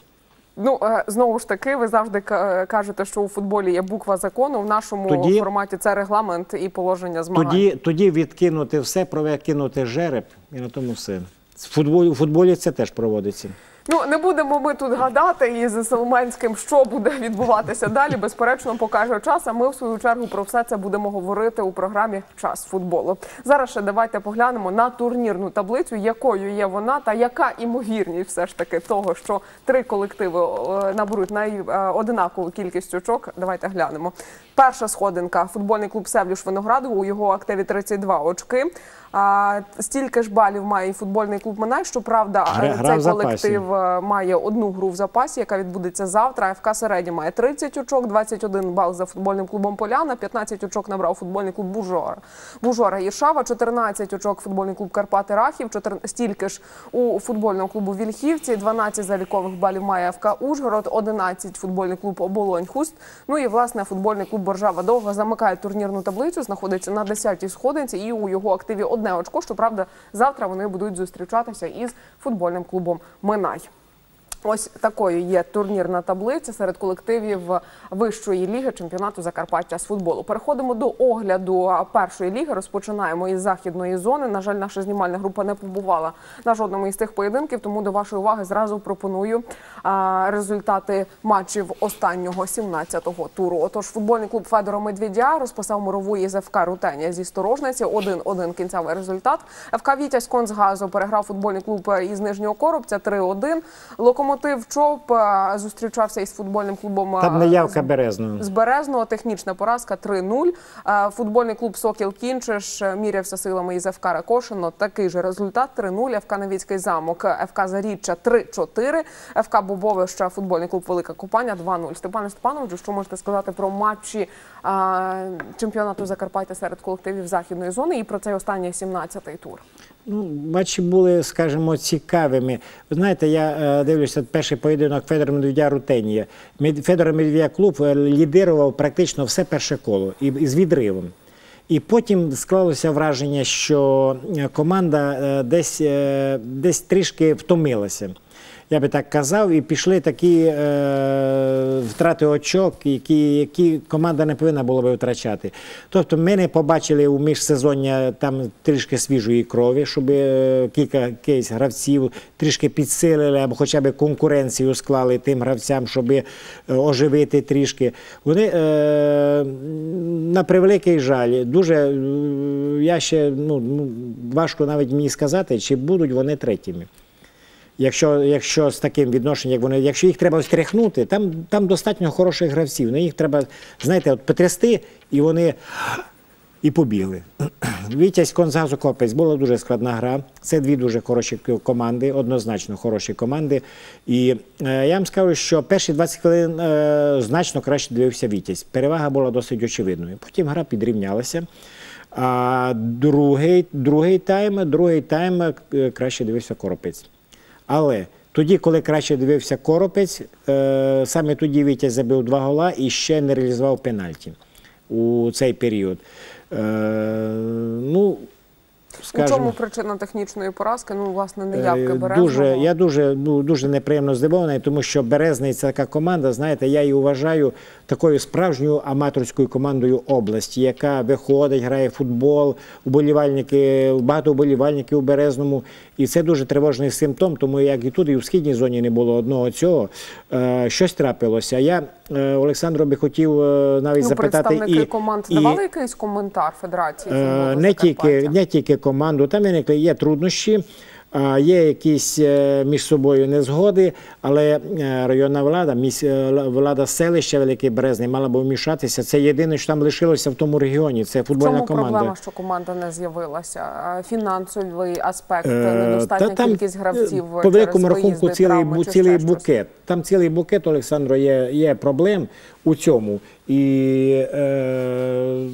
Ну е, знову ж таки, ви завжди кажете, що у футболі є буква закону. В нашому
Тоді-
форматі це регламент і положення змагань.
Тоді, тоді відкинути все, провикинути жереб, і на тому все. В футболі, у футболі це теж проводиться.
Ну не будемо ми тут гадати із Соломенським, що буде відбуватися далі. Безперечно, покаже час. А ми в свою чергу про все це будемо говорити у програмі Час футболу. Зараз ще давайте поглянемо на турнірну таблицю, якою є вона, та яка імовірність все ж таки того, що три колективи е, наберуть най е, одинакову кількість очок. Давайте глянемо. Перша сходинка футбольний клуб Севлюш Виноградово. У його активі 32 очки. А стільки ж балів має і футбольний клуб Минай. Щоправда,
Гра-
цей колектив е, має одну гру в запасі, яка відбудеться завтра. ФК Середі має 30 очок, 21 бал за футбольним клубом Поляна, 15 очок набрав футбольний клуб Бужора. Бужора Єршава, 14 очок футбольний клуб Карпати Рахів, 14, стільки ж у футбольному клубу Вільхівці, 12 залікових балів має ФК Ужгород, 11 футбольний клуб Оболонь Хуст. Ну і власне футбольний клуб Боржава довго замикає турнірну таблицю, знаходиться на 10-й сходинці, і у його активі одне очко. Щоправда, завтра вони будуть зустрічатися із футбольним клубом Минай. Ось такою є турнірна таблиця серед колективів вищої ліги чемпіонату Закарпаття з футболу. Переходимо до огляду першої ліги. Розпочинаємо із західної зони. На жаль, наша знімальна група не побувала на жодному із цих поєдинків, тому до вашої уваги зразу пропоную результати матчів останнього 17-го туру. Отож, футбольний клуб Федора Медведя розписав морову із ФК Рутенія зі Сторожниці. 1-1 кінцевий результат. ФК Вітязь Концгазу переграв футбольний клуб із Нижнього Коробця 3-1. Локомотив ЧОП е, зустрічався із футбольним клубом е,
Там неявка
з-
Березного.
з Березного. Технічна поразка 3-0. Е, Футбольний клуб Сокіл Кінчиш е, мірявся силами із ФК Ракошино. Такий же результат 3-0. ФК Новіцький замок, е, ФК Заріччя 3-4. ФК Бобовища, футбольний клуб Велика Купання 2-0. Степане Степановичу, що можете сказати про матчі е, чемпіонату Закарпаття серед колективів західної зони і про цей останній 17-й тур?
Ну, матчі були, скажімо, цікавими. Ви знаєте, я е, дивлюся перший поєдинок Федора Медведя Рутенія. Мед- Федор Медведя клуб е, лідирував практично все перше коло і, і з відривом. І потім склалося враження, що е, команда десь, десь трішки втомилася. Я би так казав, і пішли такі е, втрати очок, які, які команда не повинна була би втрачати. Тобто ми не побачили у міжсезоння там трішки свіжої крові, щоб е, кілька якихось гравців трішки підсилили або хоча б конкуренцію склали тим гравцям, щоб е, оживити трішки. Вони е, на превеликий жаль, дуже я ще ну, важко навіть мені сказати, чи будуть вони третіми. Якщо, якщо з таким відношенням, як вони, якщо їх треба стряхнути, там, там достатньо хороших гравців. На їх треба, знаєте, от потрясти, і вони і побігли. <clears throat> Вітязь Конзазу Копець була дуже складна гра. Це дві дуже хороші команди, однозначно хороші команди. І е, я вам скажу, що перші 20 хвилин е, значно краще дивився Вітязь. Перевага була досить очевидною. Потім гра підрівнялася. А другий, другий тайм, другий тайм е, краще дивився Коропець. Але тоді, коли краще дивився Коропець, е, саме тоді Вітязь забив два гола і ще не реалізував пенальті у цей період. Е, ну,
У чому причина технічної поразки? Ну, власне, неявки
Е,
Березного.
Дуже, я дуже, ну, дуже неприємно здивований, тому що Березний це така команда, знаєте, я її вважаю такою справжньою аматорською командою області, яка виходить, грає в футбол, уболівальники, багато уболівальників у Березному. І це дуже тривожний симптом, тому як і тут, і в східній зоні не було одного цього. Е, щось трапилося. Я, е, Олександру, би хотів е, навіть
Ну,
запитати.
представники
і,
команд
і-
давали якийсь коментар Федерації
не тільки, не тільки команду, там виникли є труднощі, є якісь е, між собою незгоди, але е, районна влада, е, влада селища Великий Березний мала б вмішатися. Це єдине, що там лишилося в тому регіоні. Це футбольна
чому
команда.
проблема, що команда не з'явилася? Фінансовий аспект, недостатня
та там,
кількість гравців
по великому
через
рахунку цілий,
травми
цілий букет. Там цілий букет, Олександро, є, є проблем у цьому. І е,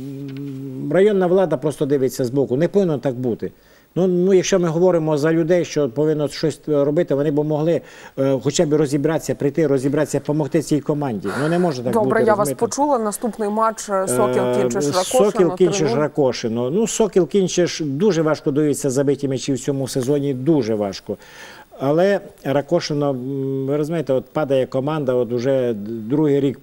районна влада просто дивиться збоку. Не повинно так бути. Ну, ну, якщо ми говоримо за людей, що повинно щось робити, вони б могли е, хоча б розібратися, прийти, розібратися, допомогти цій команді. Ну не може так бути.
Добре, я вас почула. Наступний матч е, Сокіл
Е,
Кінчиш Ракошино.
Сокіл Кінчиш
3:0.
Ну, Сокіл Кінчиш дуже важко дається забиті м'ячі в цьому сезоні, дуже важко. Але Ракошино, ви розумієте, от падає команда, от уже другий рік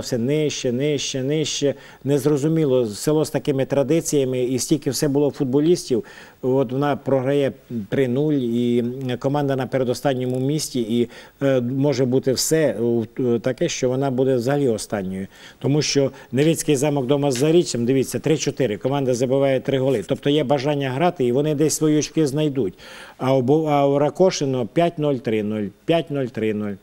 все нижче, нижче, нижче. Незрозуміло, село з такими традиціями, і стільки все було футболістів. От вона програє 3-0, і команда на передостанньому місці, і е, може бути все е, таке, що вона буде взагалі останньою. Тому що Невицький замок дома з Заріччям, дивіться, 3-4, команда забиває 3 голи. Тобто є бажання грати, і вони десь свої очки знайдуть. А у, а у Ракошино 5-0, 3-0, 5-0, 3-0.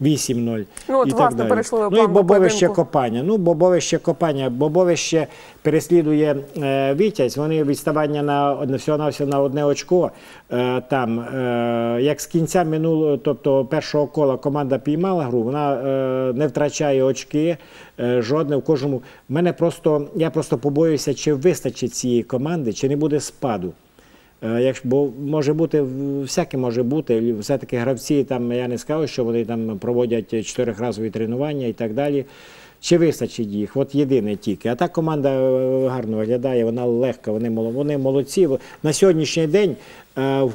8-0.
Ну, от,
і
власне,
так далі.
перейшли ви
ну, і
до
Бобовище
поєдинку.
Копання. Ну, Бобовище Копання. Бобовище переслідує е, Вітязь. Вони відставання на одне всього навсього на одне очко. Е, там, е, як з кінця минулого, тобто першого кола команда піймала гру, вона е, не втрачає очки. е, Жодне в кожному. Мене просто я просто побоююся, чи вистачить цієї команди, чи не буде спаду. Е, бо може бути, всяке може бути. Все-таки гравці я не скажу, що вони там проводять чотирихразові тренування і так далі. Чи вистачить їх? От єдине тільки. А так команда е, гарно виглядає, вона легка, вони, молодці. На сьогоднішній день, е,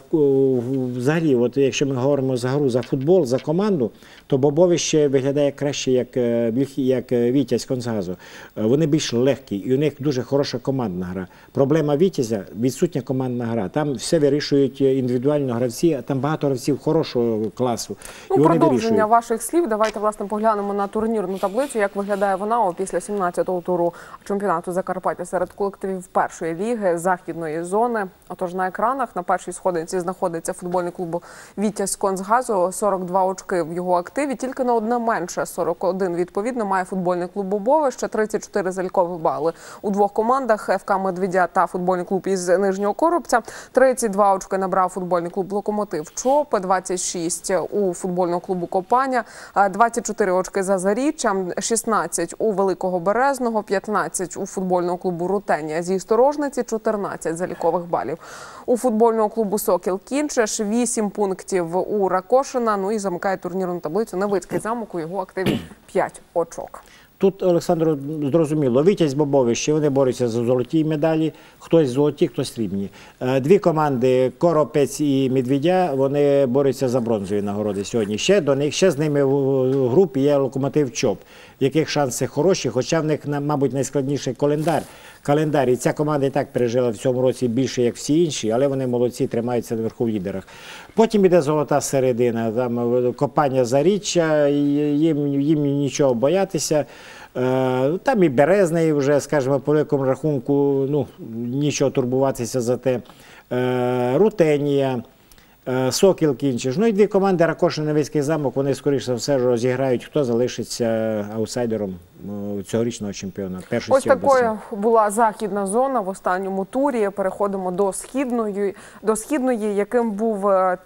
взагалі, якщо ми говоримо за гру, за футбол, за команду, то Бобовище виглядає краще, як, е, як е, Вітязь Конзгазу. Е, Вони більш легкі, і у них дуже хороша командна гра. Проблема Вітязя відсутня командна гра. Там все вирішують індивідуально гравці, а там багато гравців хорошого класу.
Ну,
і вони
продовження
вирішують.
ваших слів. Давайте власне поглянемо на турнірну таблицю. Як виглядає вона після 17-го туру чемпіонату Закарпаття серед колективів першої ліги західної зони. Отож на екранах на першій сходинці знаходиться футбольний клуб Вітязь Концгазу. 42 очки в його активі. Тільки на одне менше 41 відповідно має футбольний клуб Бобове. Ще 34 залікові бали у двох командах ФК Медведя та футбольний клуб із Нижнього Коробця. 32 очки набрав футбольний клуб Локомотив Чоп, 26 у футбольного клубу Копаня, а 24 очки за Заріччям, 16 у Великого Березного, 15 у футбольного клубу Рутенія зі Сторожниці, 14 залікових балів. У футбольного клубу Сокіл Кінчеш 8 пунктів у Ракошина. Ну і замикає турнірну таблицю Невицький замок. У його активі 5 очок.
Тут Олександр зрозуміло, Вітязь Бобовище, вони борються за золоті медалі, хтось золоті, хтось срібні. Е, Дві команди Коропець і Медведя, вони борються за бронзові нагороди сьогодні. Ще до них ще з ними в групі є локомотив ЧОП, яких шанси хороші, хоча в них, мабуть, найскладніший календар. Календар. І ця команда і так пережила в цьому році більше, як всі інші, але вони молодці, тримаються наверху в лідерах. Потім іде золота середина, там е, копання заріччя, їм, їм нічого боятися. Е, Там і Березний вже, скажімо, по великому рахунку, ну, нічого турбуватися за те. Е, Рутенія, Сокіл Кінчиш. Ну і дві команди Ракошин Невицький замок, вони, скоріше за все, розіграють, хто залишиться аутсайдером е, цьогорічного чемпіона.
Ось такою була західна зона в останньому турі. Переходимо до східної, до східної, яким був е,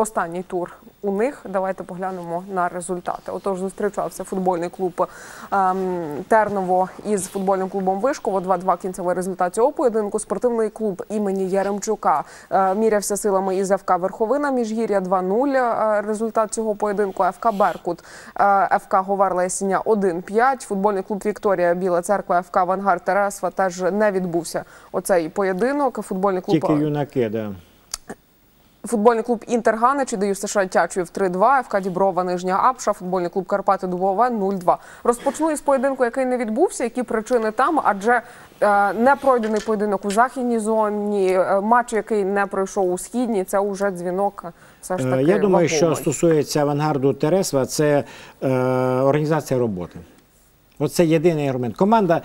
останній тур у них. Давайте поглянемо на результати. Отож, зустрічався футбольний клуб ем, Терново із футбольним клубом Вишково. 2-2 кінцевий результат цього поєдинку. Спортивний клуб імені Яремчука е, мірявся силами із ФК Верховина. Міжгір'я 2-0 е, результат цього поєдинку. ФК Беркут, е, ФК Говарла Ясіня 1-5. Футбольний клуб Вікторія Біла Церква, ФК Авангард Тересва теж не відбувся оцей поєдинок. Футбольний клуб
Тільки юнаки, да.
Футбольний клуб Інтер Ганич даю США Тячуєв 3-2, ФК Діброва Нижня Апша, футбольний клуб Карпати Дубове 0-2. Розпочну із поєдинку, який не відбувся. Які причини там? Адже е, не пройдений поєдинок у західній зоні, е, матч, який не пройшов у східній, це вже дзвінок. е, Все ж таки
Я думаю, що стосується авангарду Тересва, це е, організація роботи. Оце єдиний аргумент. Команда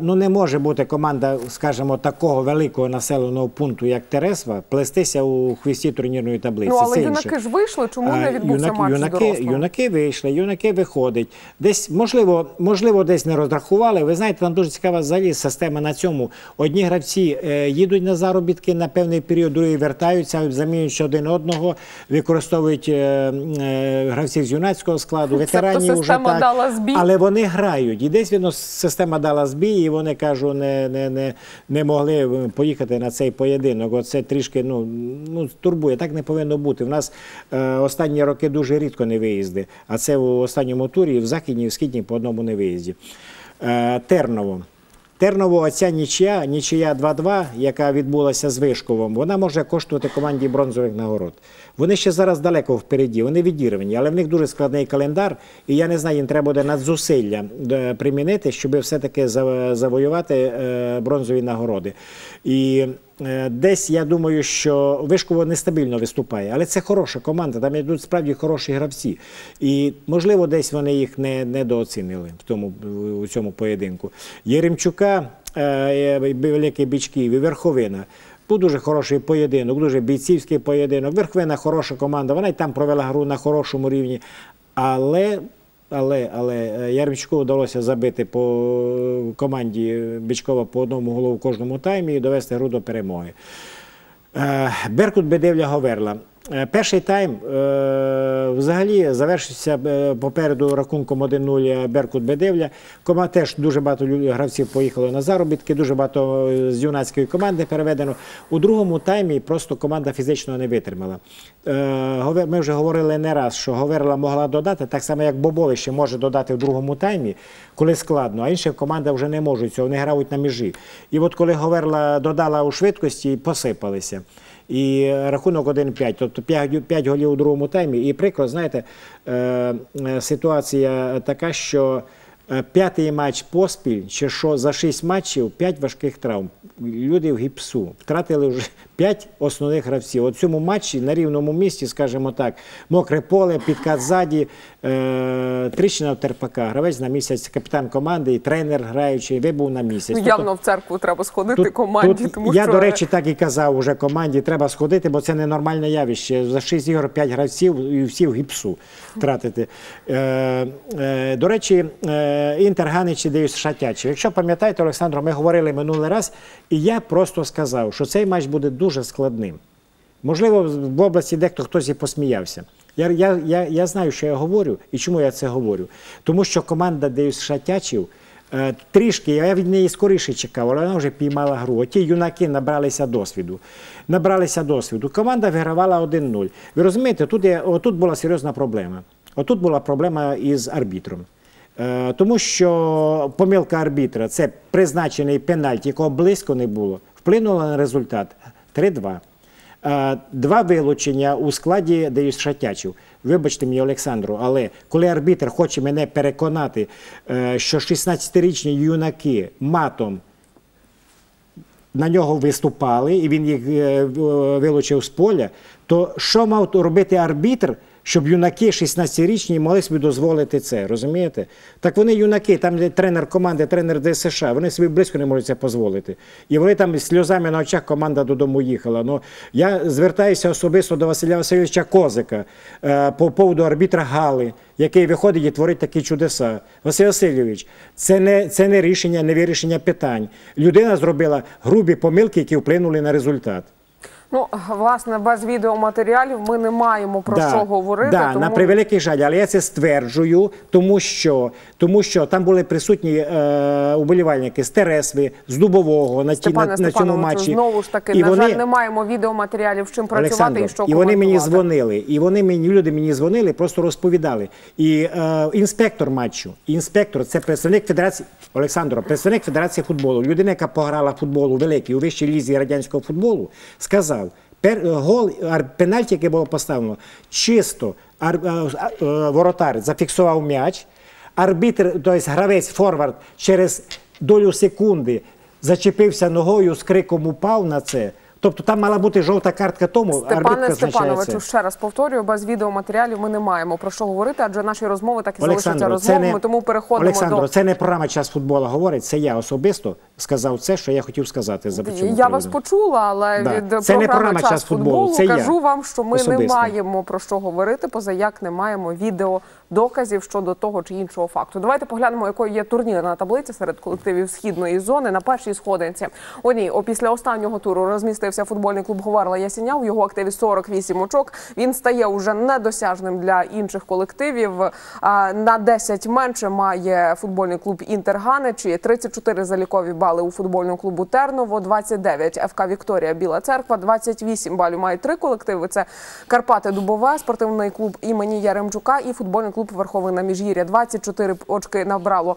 ну не може бути команда, скажімо, такого великого населеного пункту, як Тересва, плестися у хвісті турнірної таблиці.
Ну але
Це
юнаки
інше.
ж вийшли. Чому не
Е,
відбувся
юнаки,
матч
юнаки, юнаки вийшли, юнаки виходять. Десь, можливо, можливо, десь не розрахували. Ви знаєте, там дуже цікава взагалі система на цьому. Одні гравці е, їдуть на заробітки на певний період, другі вертаються, замінюючи один одного, використовують е, е, гравців з юнацького складу, ветеранів вже так. Але вони грають. І десь воно система дала збій, і вони кажу, не, не, не, не могли поїхати на цей поєдинок. Оце трішки ну, ну, турбує. Так не повинно бути. У нас е, останні роки дуже рідко не виїзди, а це в останньому турі в західній і в східній по одному не виїзді. Е, Терново. Терново, оця нічия, нічия 2-2, яка відбулася з Вишковом, вона може коштувати команді бронзових нагород. Вони ще зараз далеко впереді, вони відірвані, але в них дуже складний календар, і я не знаю, їм треба буде надзусилля е, примінити, щоб все-таки завоювати е, бронзові нагороди. І десь я думаю, що Вишково нестабільно виступає, але це хороша команда, там йдуть справді хороші гравці. І можливо, десь вони їх не недооцінили в тому у цьому поєдинку. Єремчука, е, Великий Бичків і Верховина. Був дуже хороший поєдинок, дуже бійцівський поєдинок. Верховина хороша команда. Вона й там провела гру на хорошому рівні. Але, але, але е, Ярмічку вдалося забити по команді Бічкова по одному голову в кожному таймі і довести гру до перемоги. Е, Беркут Бедевля Говерла. Е, Перший тайм е, взагалі завершився е, попереду рахунком 1-0 Беркут Бедевля. Кома теж дуже багато гравців поїхало на заробітки, дуже багато з юнацької команди переведено. У другому таймі просто команда фізично не витримала. Ми вже говорили не раз, що Говерла могла додати, так само як Бобове ще може додати в другому таймі, коли складно, а інші команди вже не можуть цього, вони грають на межі. І от коли Говерла додала у швидкості, посипалися. І рахунок 1-5, тобто 5, 5 голів у другому таймі. І прикро, знаєте, е, е, ситуація така, що е, п'ятий матч поспіль, чи що за 6 матчів 5 важких травм. Люди в гіпсу втратили вже 5 основних гравців. В цьому матчі на рівному місці, скажімо так, мокре поле, підкат ззаді, Тріщина в Терпака, гравець на місяць, капітан команди і тренер граючий, вибув на місяць.
Ну,
Тобто-
явно в церкву треба сходити команді,
тут
тому
я,
що
до речі, так і казав уже команді, треба сходити, бо це ненормальне явище. За 6 ігор 5 гравців і всі в гіпсу втратити. Е, е, до речі, е, Інтер Ганич і Деюс Шатячі. Якщо пам'ятаєте, Олександро, ми говорили минулий раз, і я просто сказав, що цей матч буде дуже складним. Можливо, в області дехто хтось і посміявся. Я, я, я, я знаю, що я говорю, і чому я це говорю. Тому що команда Деюс Шатячів е, трішки, я від неї скоріше чекав, але вона вже піймала гру. Оті юнаки набралися досвіду. Набралися досвіду. Команда вигравала 1-0. Ви розумієте, тут, є, отут була серйозна проблема. Отут була проблема із арбітром. Е, Тому що помилка арбітра це призначений пенальті, якого близько не було, вплинула на результат 3-2. Е, Два вилучення у складі Деюс Шатячів. Вибачте мені, Олександру, але коли арбітр хоче мене переконати, е, що 16-річні юнаки матом на нього виступали, і він їх е, вилучив з поля, то що мав робити арбітр, щоб юнаки 16-річні могли собі дозволити це, розумієте? Так вони юнаки, там тренер команди, тренер ДСШ, вони собі близько не можуть це дозволити. І вони там сльозами на очах команда додому їхала. Ну, я звертаюся особисто до Василя Васильовича Козика е, по поводу арбітра Гали, який виходить і творить такі чудеса. Василь Васильович, це не, це не рішення, не вирішення питань. Людина зробила грубі помилки, які вплинули на результат.
Ну власне без відеоматеріалів ми не маємо про що говорити.
Да,
тому...
на превеликий жаль, але я це стверджую, тому що, тому що там були присутні е, уболівальники з Тересви, з Дубового на, ті,
Степане
на, на цьому матчі.
знову ж таки,
І
на
вони-
жаль, не маємо відеоматеріалів, з чим працювати
Олександро,
і що
і вони мені дзвонили, і вони мені люди мені дзвонили, просто розповідали. І е, інспектор матчу, інспектор, це представник Федерації Олександро, представник Федерації футболу, людина, яка пограла в футбол у великій у вищій лізі радянського футболу, сказав. Пер, гол ар, пенальті, яке було поставлено, чисто ар, е, е, воротар зафіксував м'яч. Арбітр, тобто гравець форвард, через долю секунди зачепився ногою, з криком упав на це. Тобто там мала бути жовта картка тому,
Степане Степановичу, ще раз повторюю, без відеоматеріалів ми не маємо про що говорити, адже наші розмови так і залишаться розмовами.
не,
Тому переходимо
Олександро,
до
це не програма час футболу говорить, це я особисто сказав це, що я хотів сказати за
Я вас почула, але
Да.
від
Це не
програми
програма
час
«Час футболу», я
кажу вам, що ми не маємо про що говорити, поза як не маємо відео доказів щодо того чи іншого факту. Давайте поглянемо, якою є турнірна таблиця серед колективів східної зони на першій сходинці. О, після останнього туру розмістився футбольний клуб Говерла Ясіня. У його активі 48 очок. Він стає уже недосяжним для інших колективів. На 10 менше має футбольний клуб Інтер Ганичі, 34 залікові бали у футбольного клубу Терново, 29 ФК Вікторія Біла Церква, 28 балів мають три колективи. Це Карпати Дубове, спортивний клуб імені Яремчука і футбольний клуб Верховина Міжгір'я. 24 очки набрало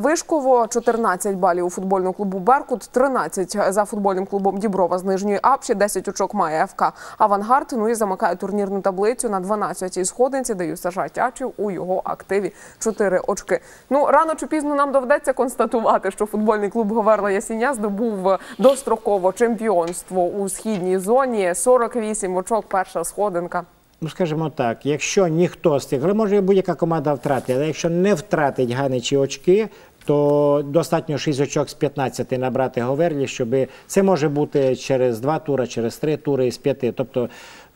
Вишково, 14 балів у футбольному клубу Беркут, 13 за футбольним клубом Діброва з Нижньої Апші, 10 очок має ФК Авангард. Ну і замикає турнірну таблицю на 12-й сходинці, де Юсажа Тячів у його активі 4 очки. Ну рано чи пізно нам доведеться констатувати, що футбольний клуб Говерла Ясіня здобув достроково чемпіонство у східній зоні. 48 очок, перша сходинка.
Ну, скажімо так, якщо ніхто з тих, може будь-яка команда втратить, але якщо не втратить Ганичі очки, то достатньо 6 очок з 15 набрати Говерлі, щоб це може бути через 2 тури, через 3 тури із 5. Тобто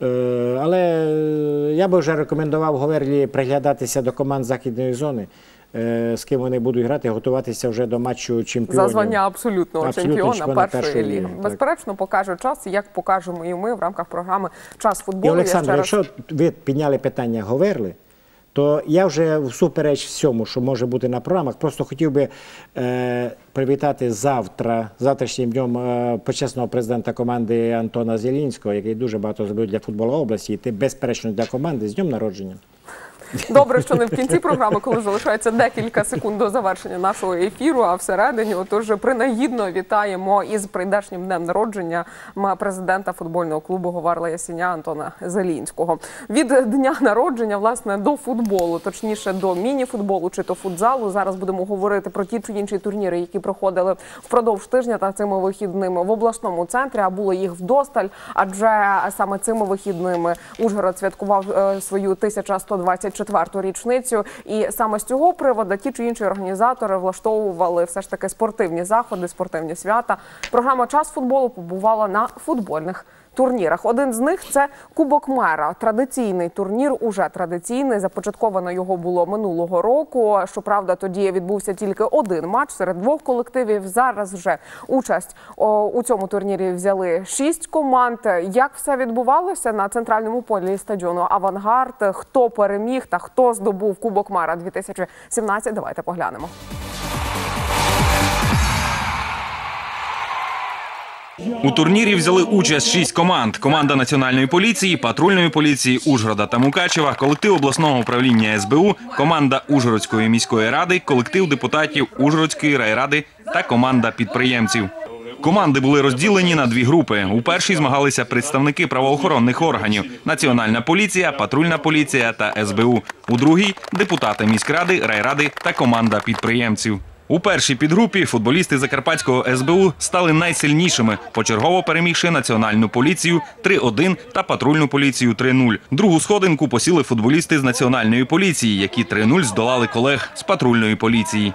Е, Але е, я би вже рекомендував Говерлі приглядатися до команд західної зони, е, з ким вони будуть грати, готуватися вже до матчу чемпіонів.
За звання абсолютного
Абсолютно
чемпіона
чемпіона
першої,
першої
ліги.
ліги.
Безперечно, покаже час, як покажемо і ми в рамках програми Час
І
футболу.
Олександр,
я ще раз...
якщо ви підняли питання Говерли, то я вже всупереч всьому, що може бути на програмах, просто хотів би е, привітати завтра, завтрашнім днем е, почесного президента команди Антона Зелінського, який дуже багато зробив для футболу області, і ти безперечно для команди з днем народження.
Добре, що не в кінці програми, коли залишається декілька секунд до завершення нашого ефіру, а всередині, отож, принагідно вітаємо із прийдешнім днем народження президента футбольного клубу Говарла Ясіня Антона Зелінського. Від дня народження, власне, до футболу, точніше до міні-футболу чи то футзалу. Зараз будемо говорити про ті чи інші турніри, які проходили впродовж тижня та цими вихідними в обласному центрі. А було їх вдосталь, адже саме цими вихідними Ужгород святкував е, свою 1124 четверту річницю. І саме з цього приводу ті чи інші організатори влаштовували все ж таки спортивні заходи, спортивні свята. Програма час футболу побувала на футбольних. Турнірах один з них це Кубок Мера. Традиційний турнір, уже традиційний. Започатковано його було минулого року. Щоправда, тоді відбувся тільки один матч серед двох колективів. Зараз вже участь у цьому турнірі взяли шість команд. Як все відбувалося на центральному полі стадіону Авангард? Хто переміг та хто здобув Кубок Мера 2017? Давайте поглянемо.
У турнірі взяли участь шість команд: команда національної поліції, патрульної поліції Ужгорода та Мукачева, колектив обласного управління СБУ, команда Ужгородської міської ради, колектив депутатів Ужгородської райради та команда підприємців. Команди були розділені на дві групи. У першій змагалися представники правоохоронних органів: Національна поліція, патрульна поліція та СБУ. У другій депутати міськради, райради та команда підприємців. У першій підгрупі футболісти Закарпатського СБУ стали найсильнішими, почергово перемігши національну поліцію 3-1 та патрульну поліцію 3-0. Другу сходинку посіли футболісти з національної поліції, які 3-0 здолали колег з патрульної поліції.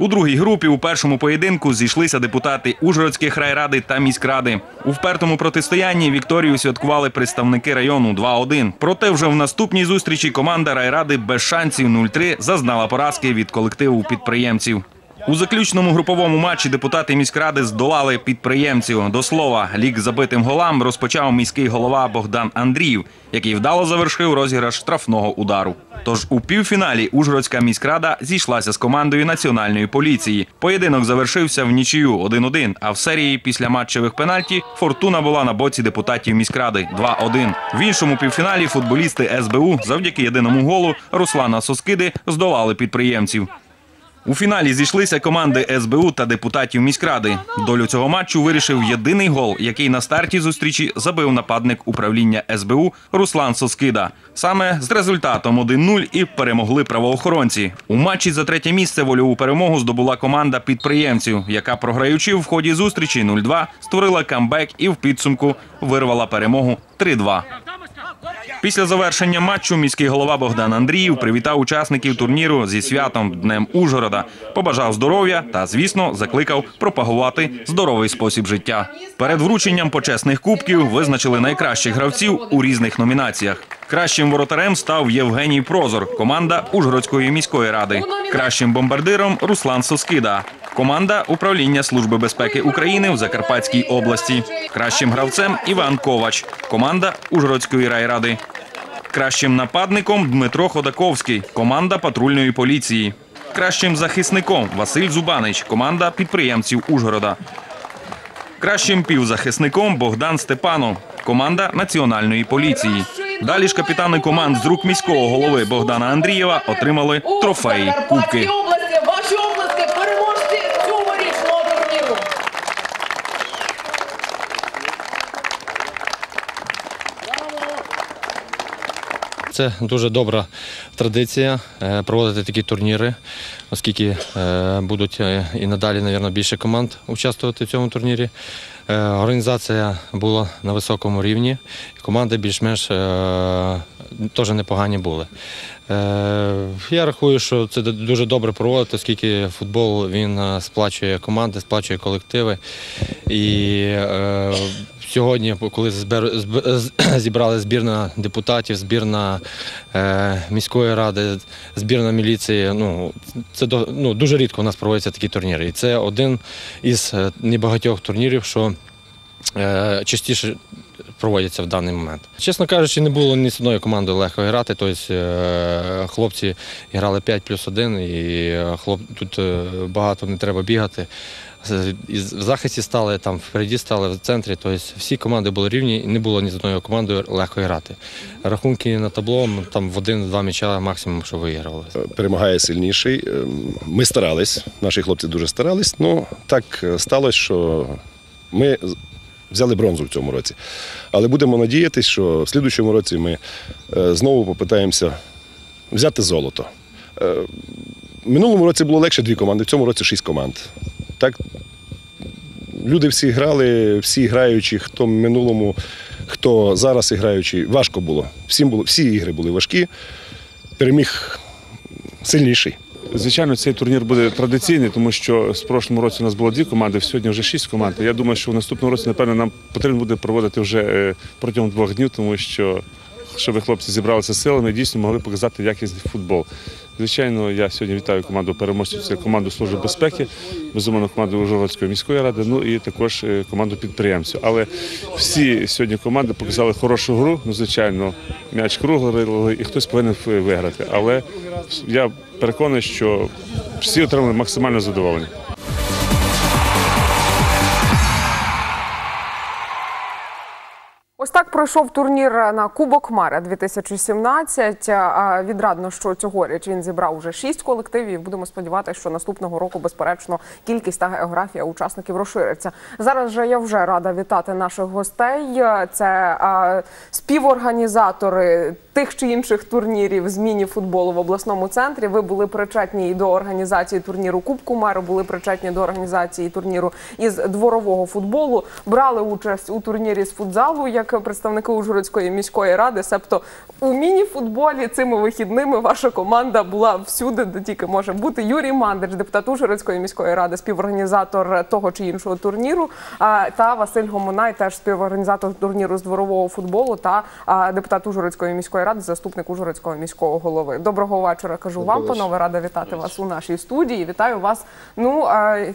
У другій групі у першому поєдинку зійшлися депутати Ужгородських райради та міськради. У впертому протистоянні Вікторію святкували представники району 2-1. Проте вже в наступній зустрічі команда райради без шансів 0-3 зазнала поразки від колективу підприємців. У заключному груповому матчі депутати міськради здолали підприємців. До слова, лік забитим голам розпочав міський голова Богдан Андріїв, який вдало завершив розіграш штрафного удару. Тож у півфіналі Ужгородська міськрада зійшлася з командою національної поліції. Поєдинок завершився в нічию 1-1, а в серії після матчевих пенальті фортуна була на боці депутатів міськради 2-1. В іншому півфіналі футболісти СБУ завдяки єдиному голу Руслана Соскиди здолали підприємців. У фіналі зійшлися команди СБУ та депутатів міськради. Долю цього матчу вирішив єдиний гол, який на старті зустрічі забив нападник управління СБУ Руслан Соскида. Саме з результатом 1-0 і перемогли правоохоронці. У матчі за третє місце вольову перемогу здобула команда підприємців, яка, програючи в ході зустрічі 0-2, створила камбек і в підсумку вирвала перемогу 3-2. Після завершення матчу міський голова Богдан Андріїв привітав учасників турніру зі святом Днем Ужгорода, побажав здоров'я та, звісно, закликав пропагувати здоровий спосіб життя. Перед врученням почесних кубків визначили найкращих гравців у різних номінаціях. Кращим воротарем став Євгеній Прозор, команда Ужгородської міської ради. Кращим бомбардиром Руслан Соскида. Команда управління Служби безпеки України в Закарпатській області. Кращим гравцем Іван Ковач. Команда Ужгородської райради. Кращим нападником Дмитро Ходаковський, команда патрульної поліції. Кращим захисником Василь Зубанич, команда підприємців Ужгорода. Кращим півзахисником Богдан Степанов, команда національної поліції. Далі ж капітани команд з рук міського голови Богдана Андрієва отримали трофеї кубки.
області, ваші області переможці цьогорічного турніру.
Це дуже добра традиція е, проводити такі турніри, оскільки е, будуть е, і надалі, мабуть, більше команд участвувати в цьому турнірі. Організація була на високому рівні, команди більш-менш теж непогані були. Я рахую, що це дуже добре проводити, оскільки футбол він сплачує команди, сплачує колективи. І сьогодні, коли <clears throat> зібрали збірна депутатів, збірна е, міської ради, збірна міліції, ну, це ну, дуже рідко у нас проводяться такі турніри. І це один із е, небагатьох турнірів, що е, частіше проводяться в даний момент. Чесно кажучи, не було ні з одної команди легко грати. Тобто е, хлопці грали 5 плюс 1, і е, хлоп, тут е, багато не треба бігати. І В захисті стали, там впереді стали, в центрі. Тобто всі команди були рівні, і не було ні з одною командою легко грати. Рахунки на табло там в один-два м'яча максимум, що виіграли.
перемагає сильніший. Ем, Ми старались, наші хлопці дуже старались. Ну так е, сталося, що ми взяли бронзу в цьому році. Але будемо надіятися, що в слідучому році ми е, знову попитаємося взяти золото. Е, минулому році було легше дві команди, в цьому році шість команд. Так, люди всі грали, всі граючі, хто в минулому, хто зараз граючий, важко було. Всім було. Всі ігри були важкі. Переміг сильніший.
Звичайно, цей турнір буде традиційний, тому що з прошлому році у нас було дві команди, сьогодні вже шість команд. Я думаю, що в наступному році, напевно, нам потрібно буде проводити вже е, протягом двох днів, тому що щоб хлопці зібралися силами і дійсно могли показати якісний футбол. Звичайно, я сьогодні вітаю команду переможців, це команду Служби безпеки, безумовно, команду Ужгородської міської ради, ну і також е, команду підприємців. Але всі сьогодні команди показали хорошу гру. Ну, звичайно, м'яч круглий, і хтось повинен виграти. Але я переконаний, що всі отримали максимально задоволення.
Ось так пройшов турнір на Кубок Мара 2017. А Відрадно, що цьогоріч він зібрав уже шість колективів. Будемо сподіватися, що наступного року, безперечно, кількість та географія учасників розшириться. Зараз же я вже рада вітати наших гостей. Це співорганізатори тих чи інших турнірів з міні-футболу в обласному центрі. Ви були причетні і до організації турніру Кубку Мару, були причетні до організації турніру із дворового футболу. Брали участь у турнірі з футзалу як представники Ужгородської міської ради. Себто у міні-футболі цими вихідними ваша команда була всюди, де тільки може бути. Юрій Мандич, депутат Ужгородської міської ради, співорганізатор того чи іншого турніру. Та Василь Гомонай, теж співорганізатор турніру з дворового футболу та депутат Ужгородської міської ради, заступник Ужгородського міського голови. Доброго вечора. Кажу вам, панове, рада вітати вас у нашій студії. Вітаю вас. Ну а,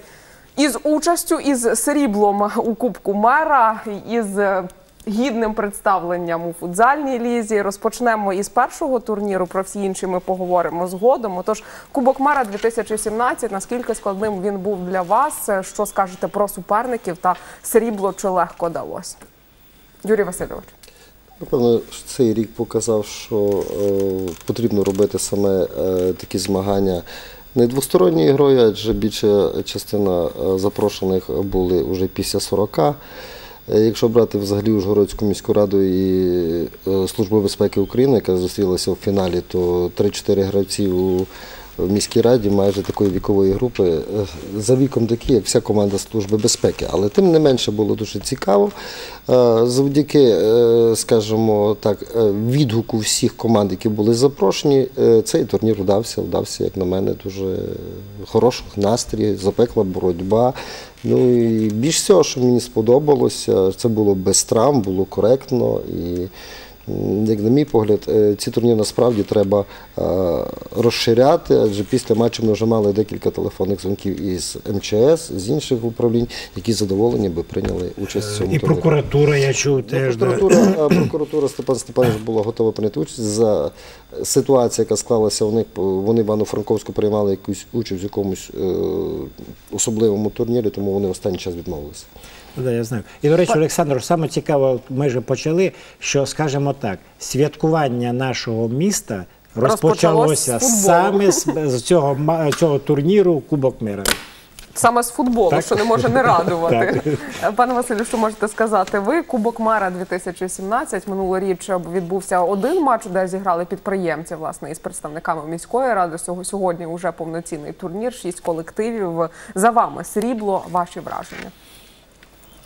із участю, із сріблом у Кубку Мера, із гідним представленням у футзальній лізі. Розпочнемо із першого турніру. Про всі інші ми поговоримо згодом. Отож, Кубок Мера 2017. Наскільки складним він був для вас? Е, Що скажете про суперників та срібло чи легко далось? Юрій Васильович.
Напевно, цей рік показав, що е, потрібно робити саме е, такі змагання не двосторонньою грою, адже більша частина запрошених були вже після 40. Е, Якщо брати взагалі Ужгородську міську раду і е, Службу безпеки України, яка зустрілася в фіналі, то 3-4 гравці у міській раді майже такої вікової групи е, за віком такі, як вся команда Служби безпеки. Але тим не менше було дуже цікаво. Завдяки, скажімо так, відгуку всіх команд, які були запрошені, цей турнір вдався, вдався, як на мене, дуже хороший настрій, запекла боротьба. Ну і більш всього, що мені сподобалося, це було без травм, було коректно і. Як на мій погляд, е, ці турніри насправді треба е, розширяти, адже після матчу ми вже мали декілька телефонних дзвінків із МЧС, з інших управлінь, які задоволені би прийняли участь в цьому
І
турнірі.
прокуратура, я чув,
Ну,
теж.
прокуратура, Степан Степанович була готова прийняти участь за ситуацію, яка склалася у них. Вони в Івано-Франковську приймали якусь участь в якомусь е, особливому турнірі, тому вони останній час відмовилися.
Да, я знаю. І, до речі, Олександр, саме цікаво, ми вже почали, що, скажімо так, святкування нашого міста
Розпочалось
розпочалося
з
саме з, з цього, цього турніру Кубок Мира.
Саме з футболу,
Так.
що не може не радувати. Пане Василю, що можете сказати? Ви Кубок Мера 2017 минулоріч відбувся один матч, де зіграли підприємці власне із представниками міської ради. Сього- Сьогодні вже повноцінний турнір, шість колективів. За вами срібло. Ваші враження.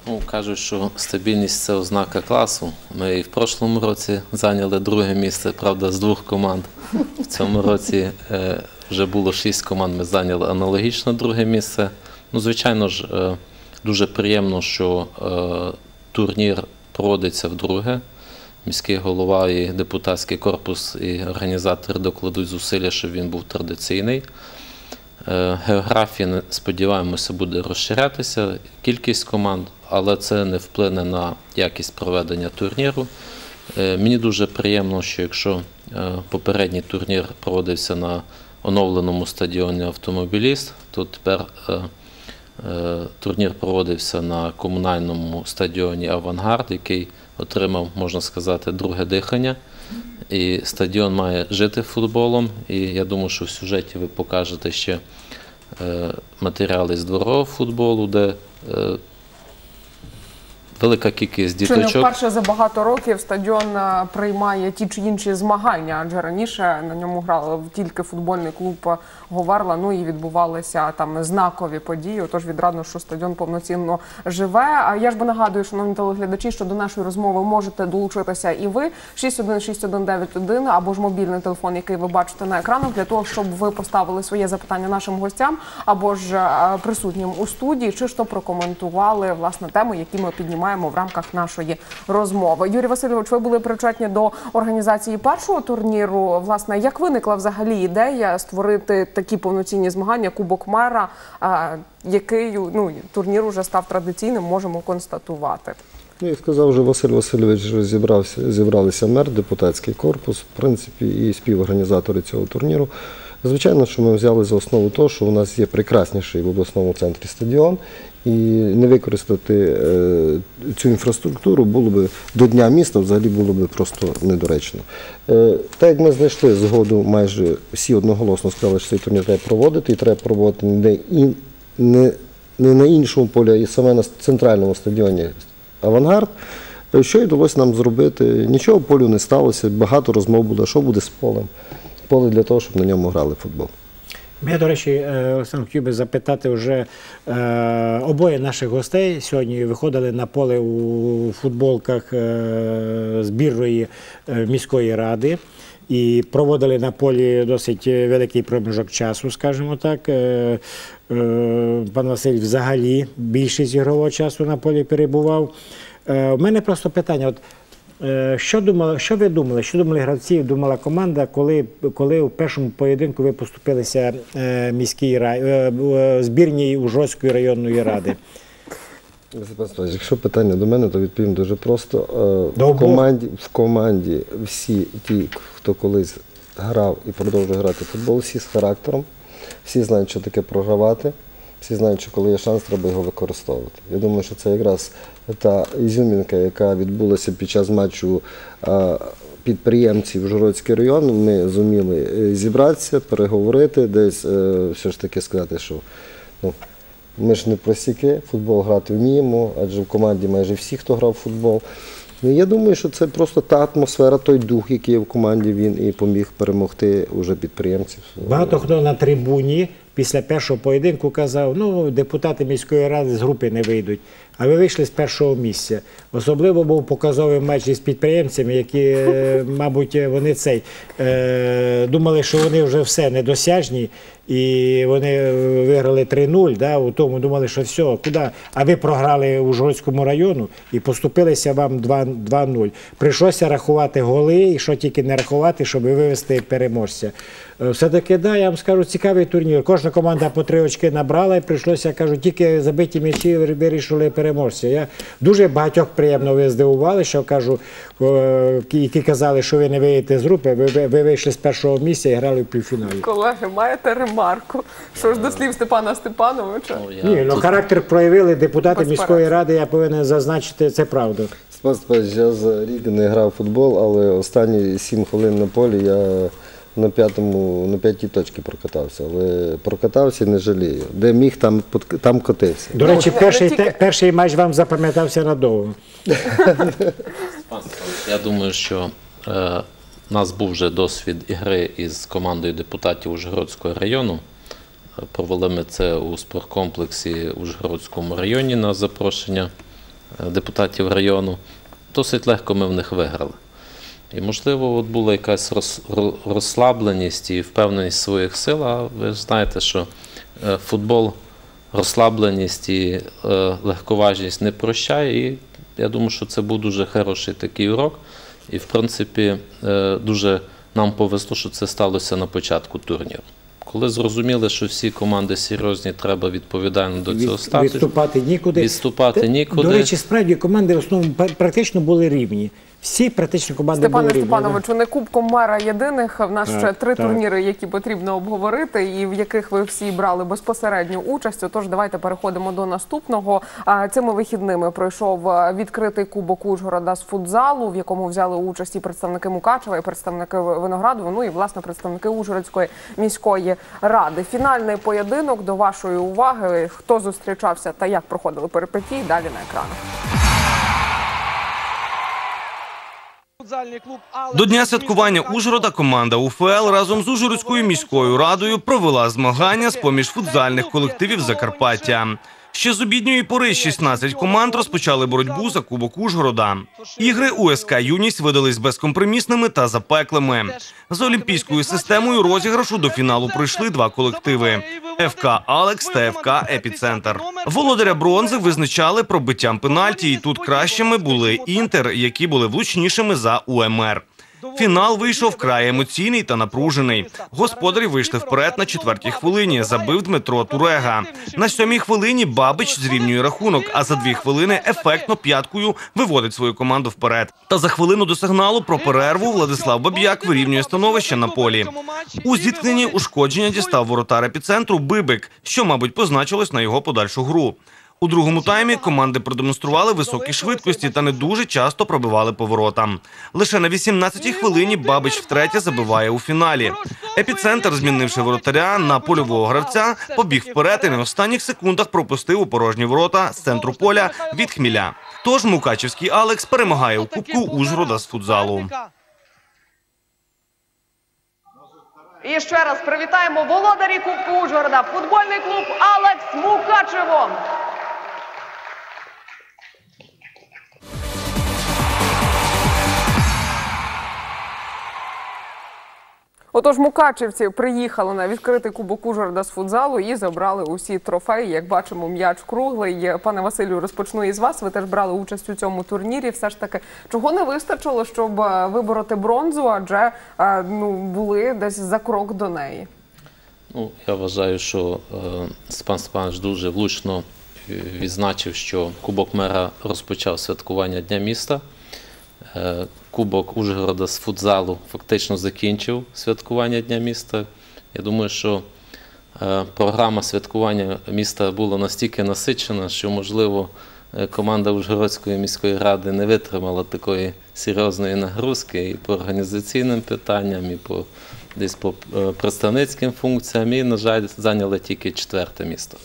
Ну, кажуть, що стабільність це ознака класу. Ми і в прошлому році зайняли друге місце, правда, з двох команд. В цьому році е, вже було шість команд, ми зайняли аналогічно друге місце. Ну, звичайно ж, е, дуже приємно, що е, турнір проводиться вдруге. Міський голова і депутатський корпус і організатори докладуть зусилля, щоб він був традиційний. Е, Географія, сподіваємося, буде розширятися, кількість команд, але це не вплине на якість проведення турніру. Е, Мені дуже приємно, що якщо е, попередній турнір проводився на оновленому стадіоні автомобіліст, то тепер турнір проводився на комунальному стадіоні Авангард, який отримав, можна сказати, друге дихання. І стадіон має жити футболом. І я думаю, що в сюжеті ви покажете ще е, матеріали з дворового футболу, де е, велика кількість
Чи не вперше за багато років стадіон е, приймає ті чи інші змагання? Адже раніше на ньому грав тільки футбольний клуб Говерла. Ну і відбувалися там знакові події. Отож відрадно, що стадіон повноцінно живе. А я ж би нагадую, шановні телеглядачі, що до нашої розмови можете долучитися і ви 616191 або ж мобільний телефон, який ви бачите на екранах, для того, щоб ви поставили своє запитання нашим гостям або ж е, присутнім у студії, чи то прокоментували власне теми, які ми піднімаємо в рамках нашої розмови. Юрій Васильович, ви були причетні до організації першого турніру. Власне, як виникла взагалі ідея створити такі повноцінні змагання Кубок Мера, який ну турнір уже став традиційним, можемо констатувати.
Ну, як сказав вже Василь Васильович, вже зібрався, зібралися мер, депутатський корпус, в принципі, і співорганізатори цього турніру. Звичайно, що ми взяли за основу того, що у нас є прекрасніший в обласному центрі стадіон, і не використати е, цю інфраструктуру було б до Дня міста взагалі було б просто недоречно. Е, так як ми знайшли згоду, майже всі одноголосно сказали, що цей турнір треба проводити, і треба проводити не, не, на іншому полі, а саме на центральному стадіоні Авангард. Е, Що й вдалося нам зробити? Нічого полю не сталося, багато розмов було, що буде з полем. Поле для того, щоб на ньому грали футбол.
Я, до речі, е, Олександр, хотів би запитати вже е, обоє наших гостей сьогодні виходили на поле у футболках е, збірної е, міської ради. І проводили на полі досить великий проміжок часу, скажімо так. Е, е, Пан Василь взагалі більшість ігрового часу на полі перебував. У мене просто питання: от Що думали, що ви думали? Що думали гравці? Думала команда, коли, коли у першому поєдинку ви поступилися е, міській рай, е, е, збірній Ужгородської районної ради?
Якщо питання до мене, то відповім дуже просто. Е, В команді, в команді всі ті, хто колись грав і продовжує грати в футбол, всі з характером, всі знають, що таке програвати, всі знають, що коли є шанс, треба його використовувати. Я думаю, що це якраз та ізюмінка, яка відбулася під час матчу підприємців Ужгородський район. Ми зуміли е, зібратися, переговорити, десь е, все ж таки сказати, що ну, ми ж не простяки, футбол грати вміємо, адже в команді майже всі, хто грав в футбол. Ну, я думаю, що це просто та атмосфера, той дух, який є в команді, він і поміг перемогти уже підприємців.
Багато хто на трибуні після першого поєдинку казав, ну, депутати міської ради з групи не вийдуть, а ви вийшли з першого місця. Особливо був показовий матч із підприємцями, які, е, <laughs> мабуть, вони цей е, думали, що вони вже все недосяжні. І вони виграли 3-0, да, у тому думали, що все, куди? А ви програли у Жгородському району і поступилися вам 2 2-0. Прийшлося рахувати голи, і що тільки не рахувати, щоб вивести переможця. Е, Все-таки, да, я вам скажу, цікавий турнір. Кожна команда по три очки набрала і прийшлося, кажу, тільки забиті м'ячі вирішили переможця. Я дуже багатьох приємно ви здивували, що кажу, е, які казали, що ви не виїдете з групи, ви, ви, ви вийшли з першого місця і грали в півфіналі.
Колеги, маєте ремарку? Що ж до слів Степана Степановича?
Ні, ну характер проявили депутати міської ради, я повинен зазначити, це правда.
Степан Степанович, я за рік не грав в футбол, але останні 7 хвилин на полі я на п'ятому, на п'ятій точці прокатався. Але прокатався і не жалію. Де міг, там, там котився.
До речі,
не
перший, те- перший матч вам запам'ятався надовго.
Я думаю, що е, у нас був вже досвід ігри із командою депутатів Ужгородського району. Е, Провели ми це у спорткомплексі у Ужгородському районі на запрошення е, депутатів району. Досить легко ми в них виграли. І, можливо, от була якась роз- розслабленість і впевненість в своїх сил, а ви ж знаєте, що е, футбол розслабленість і е, легковажність не прощає, і Я думаю, що це був дуже хороший такий урок. І, в принципі, е, дуже нам повезло, що це сталося на початку турніру. Коли зрозуміли, що всі команди серйозні, треба відповідально до цього ставитися.
Відступати нікуди.
Відступати нікуди.
До речі, справді команди в основному практично були рівні. Всі практично команди
Степане
були.
Степановичу, не кубком мера єдиних. В нас
Так,
ще три
так.
турніри, які потрібно обговорити, і в яких ви всі брали безпосередню участь. Отож, давайте переходимо до наступного. А, Цими вихідними пройшов відкритий кубок Ужгорода з футзалу, в якому взяли участь і представники Мукачева, і представники Виноградова, ну і власне представники Ужгородської міської ради. Фінальний поєдинок до вашої уваги. Хто зустрічався та як проходили перипетії? Далі на екранах.
До дня святкування Ужгорода команда УФЛ разом з Ужгородською міською радою провела змагання з поміж футзальних колективів Закарпаття. Ще з обідньої пори 16 команд розпочали боротьбу за кубок Ужгорода. Ігри УСК Юність видались безкомпромісними та запеклими. За олімпійською системою розіграшу до фіналу пройшли два колективи: ФК Алекс та ФК Епіцентр. Володаря бронзи визначали пробиттям пенальті, і тут кращими були інтер, які були влучнішими за УМР. Фінал вийшов вкрай емоційний та напружений. Господарі вийшли вперед на четвертій хвилині. Забив Дмитро Турега. На сьомій хвилині Бабич зрівнює рахунок, а за дві хвилини ефектно п'яткою виводить свою команду вперед. Та за хвилину до сигналу про перерву Владислав Баб'як вирівнює становище на полі. У зіткненні ушкодження дістав воротар епіцентру Бибик, що, мабуть, позначилось на його подальшу гру. У другому таймі команди продемонстрували високі швидкості та не дуже часто пробивали поворотам. Лише на 18-й хвилині Бабич втретє забиває у фіналі. Епіцентр, змінивши воротаря на польового гравця, побіг вперед і на останніх секундах пропустив у порожні ворота з центру поля від хміля. Тож Мукачівський Алекс перемагає у кубку Ужгорода з футзалу.
І ще раз привітаємо володарі Кубку Ужгорода, футбольний клуб Алекс Мукачево. Отож, мукачівці приїхали на відкритий кубок Ужгорода з футзалу і забрали усі трофеї. Як бачимо, м'яч круглий. Пане Василю, розпочну із вас. Ви теж брали участь у цьому турнірі. Все ж таки, чого не вистачило, щоб е, вибороти бронзу, адже е, ну були десь за крок до неї.
Ну, я вважаю, що е, Степан Степанович дуже влучно е, відзначив, що Кубок мера розпочав святкування Дня міста. Е, Кубок Ужгорода з футзалу фактично закінчив святкування Дня міста. Я думаю, що е, програма святкування міста була настільки насичена, що, можливо, е, команда Ужгородської міської ради не витримала такої серйозної нагрузки і по організаційним питанням, і по десь по е, представницьким функціям, і, на жаль, зайняли тільки четверте місто.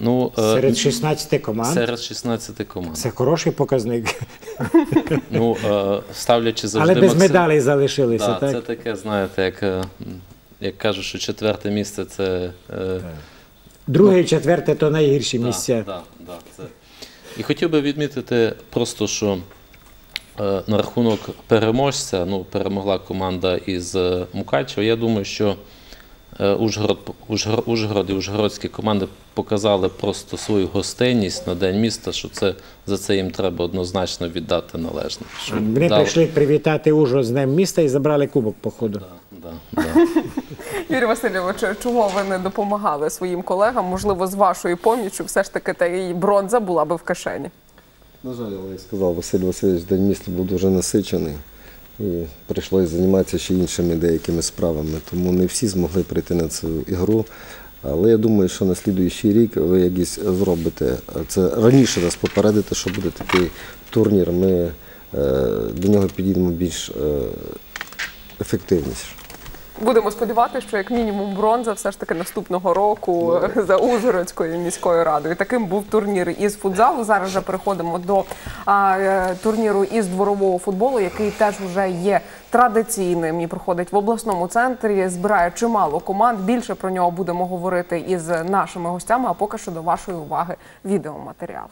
Ну, е,
Серед 16 команд.
серед 16 команд.
Це хороший показник.
Ну, е, ставлячи завжди
Але без
максим-
медалей залишилися,
Да,
так?
Це таке, знаєте, як, е, як кажуть, що четверте місце це. е,
Друге і четверте то найгірші
да,
місця.
Да, да, це. І хотів би відмітити просто, що на рахунок переможця, ну, перемогла команда із Мукачева. Я думаю, що Ужгород, Ужгород, Ужгород і Ужгородські команди показали просто свою гостинність на День міста, що це, за це їм треба однозначно віддати належне. Що
Вони
дали-
прийшли привітати Ужгород з Днем міста і забрали кубок, походу.
Да, да. <laughs>
Юрій Васильович, чого ви не допомагали своїм колегам? Можливо, з вашою поміччю все ж таки та і бронза була би в кишені.
На жаль, але як сказав Василь Васильович, день міста був дуже насичений. І прийшлося займатися ще іншими деякими справами. Тому не всі змогли прийти на цю ігру. Але я думаю, що на слідуючий рік ви якісь зробите це раніше нас попередите, що буде такий турнір. Ми е, до нього підійдемо більш е, ефективніше.
Будемо сподіватися, що як мінімум бронза все ж таки наступного року за Ужгородською міською радою. Таким був турнір із футзалу. Зараз вже переходимо до а, е, турніру із дворового футболу, який теж вже є традиційним і проходить в обласному центрі. Збирає чимало команд. Більше про нього будемо говорити із нашими гостями. А поки що до вашої уваги відеоматеріал.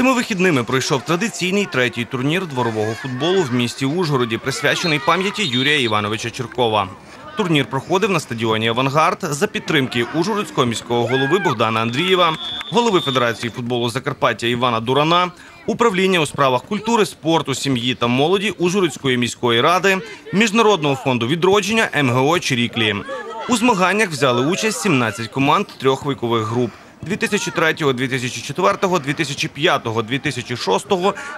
Цими вихідними пройшов традиційний третій турнір дворового футболу в місті Ужгороді, присвячений пам'яті Юрія Івановича Черкова. Турнір проходив на стадіоні Авангард за підтримки Ужгородського міського голови Богдана Андрієва, голови Федерації футболу Закарпаття Івана Дурана, управління у справах культури, спорту, сім'ї та молоді Ужгородської міської ради, Міжнародного фонду відродження МГО Чиріклі. У змаганнях взяли участь 17 команд трьох вікових груп. 2003, 2004, 2005, 2006,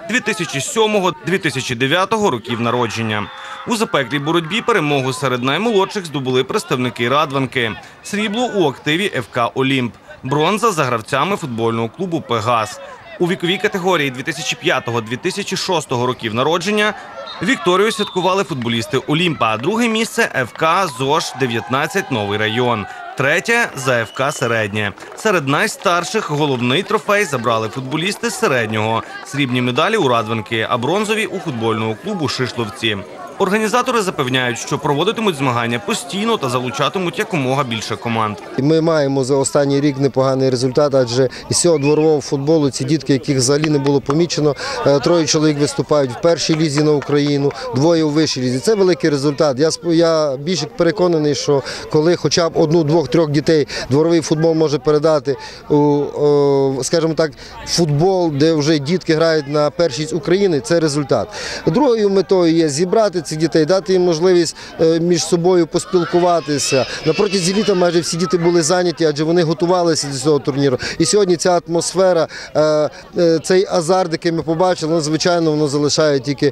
2007, 2009 років народження. У запеклій боротьбі перемогу серед наймолодших здобули представники Радванки. Срібло у активі ФК Олімп. Бронза за гравцями футбольного клубу Пегас. У віковій категорії 2005-2006 років народження Вікторію святкували футболісти Олімпа. а Друге місце ФК ЗОЖ 19 Новий район. Третє за ФК Середнє. Серед найстарших головний трофей забрали футболісти середнього. Срібні медалі у Радванки, а бронзові у футбольного клубу Шишловці. Організатори запевняють, що проводитимуть змагання постійно та залучатимуть якомога більше команд.
Ми маємо за останній рік непоганий результат, адже із цього дворового футболу ці дітки, яких взагалі не було помічено, е, троє чоловік виступають в першій лізі на Україну, двоє у вищій лізі. Це великий результат. Я я більше переконаний, що коли хоча б одну, двох, трьох дітей дворовий футбол може передати у, скажімо так, футбол, де вже дітки грають на першість України, це результат. Другою метою є зібрати цих дітей, дати їм можливість е, між собою поспілкуватися. На протязі літа майже всі діти були зайняті, адже вони готувалися до цього турніру. І сьогодні ця атмосфера, е, е, цей азарт, який ми побачили, ну, звичайно, воно залишає тільки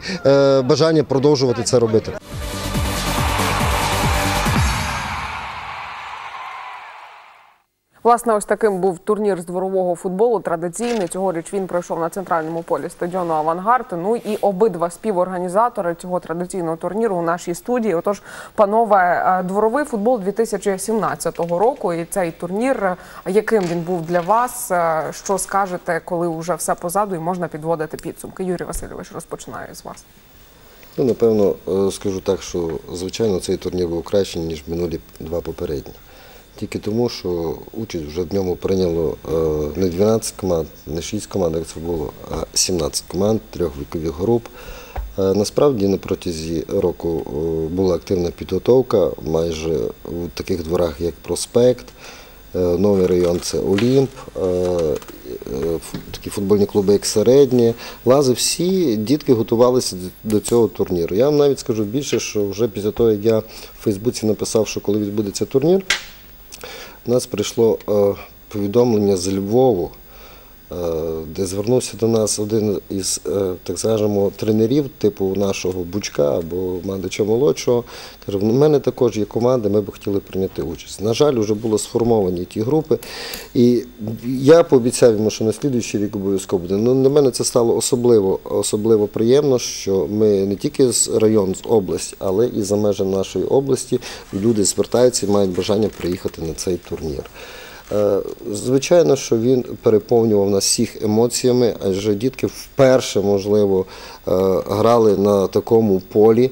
бажання продовжувати це робити.
Власне, ось таким був турнір з дворового футболу. Традиційний цьогоріч він пройшов на центральному полі стадіону Авангард. Ну і обидва співорганізатори цього традиційного турніру у нашій студії. Отож, панове, е, дворовий футбол 2017 року. І цей турнір, е, яким він був для вас? Е, Що скажете, коли вже все позаду і можна підводити підсумки? Юрій Васильович розпочинає з вас.
Ну, напевно, скажу так, що звичайно цей турнір був кращий, ніж минулі два попередні. Тільки тому, що участь вже в ньому прийняло е, не 12 команд, не 6 команд, як це було, а 17 команд трьох вікових груп. Е, Насправді на протязі року е, була активна підготовка майже у таких дворах, як Проспект, Новий район це Олімп, такі футбольні клуби, як середні. Лази, всі дітки готувалися до цього турніру. Я вам навіть скажу більше, що вже після того, як я в Фейсбуці написав, що коли відбудеться турнір, нас прийшло е, повідомлення з Львову, де звернувся до нас один із, е, так скажемо, тренерів, типу нашого Бучка або Мандича молодшого. Каже, у мене також є команда, ми б хотіли прийняти участь. На жаль, вже були сформовані ті групи. І я пообіцяв йому, що на слідуючий рік обов'язково буде. Ну, для мене це стало особливо, особливо приємно, що ми не тільки з району, з області, але і за межами нашої області люди звертаються і мають бажання приїхати на цей турнір. Е, Звичайно, що він переповнював нас всіх емоціями, адже дітки вперше, можливо, е, грали на такому полі.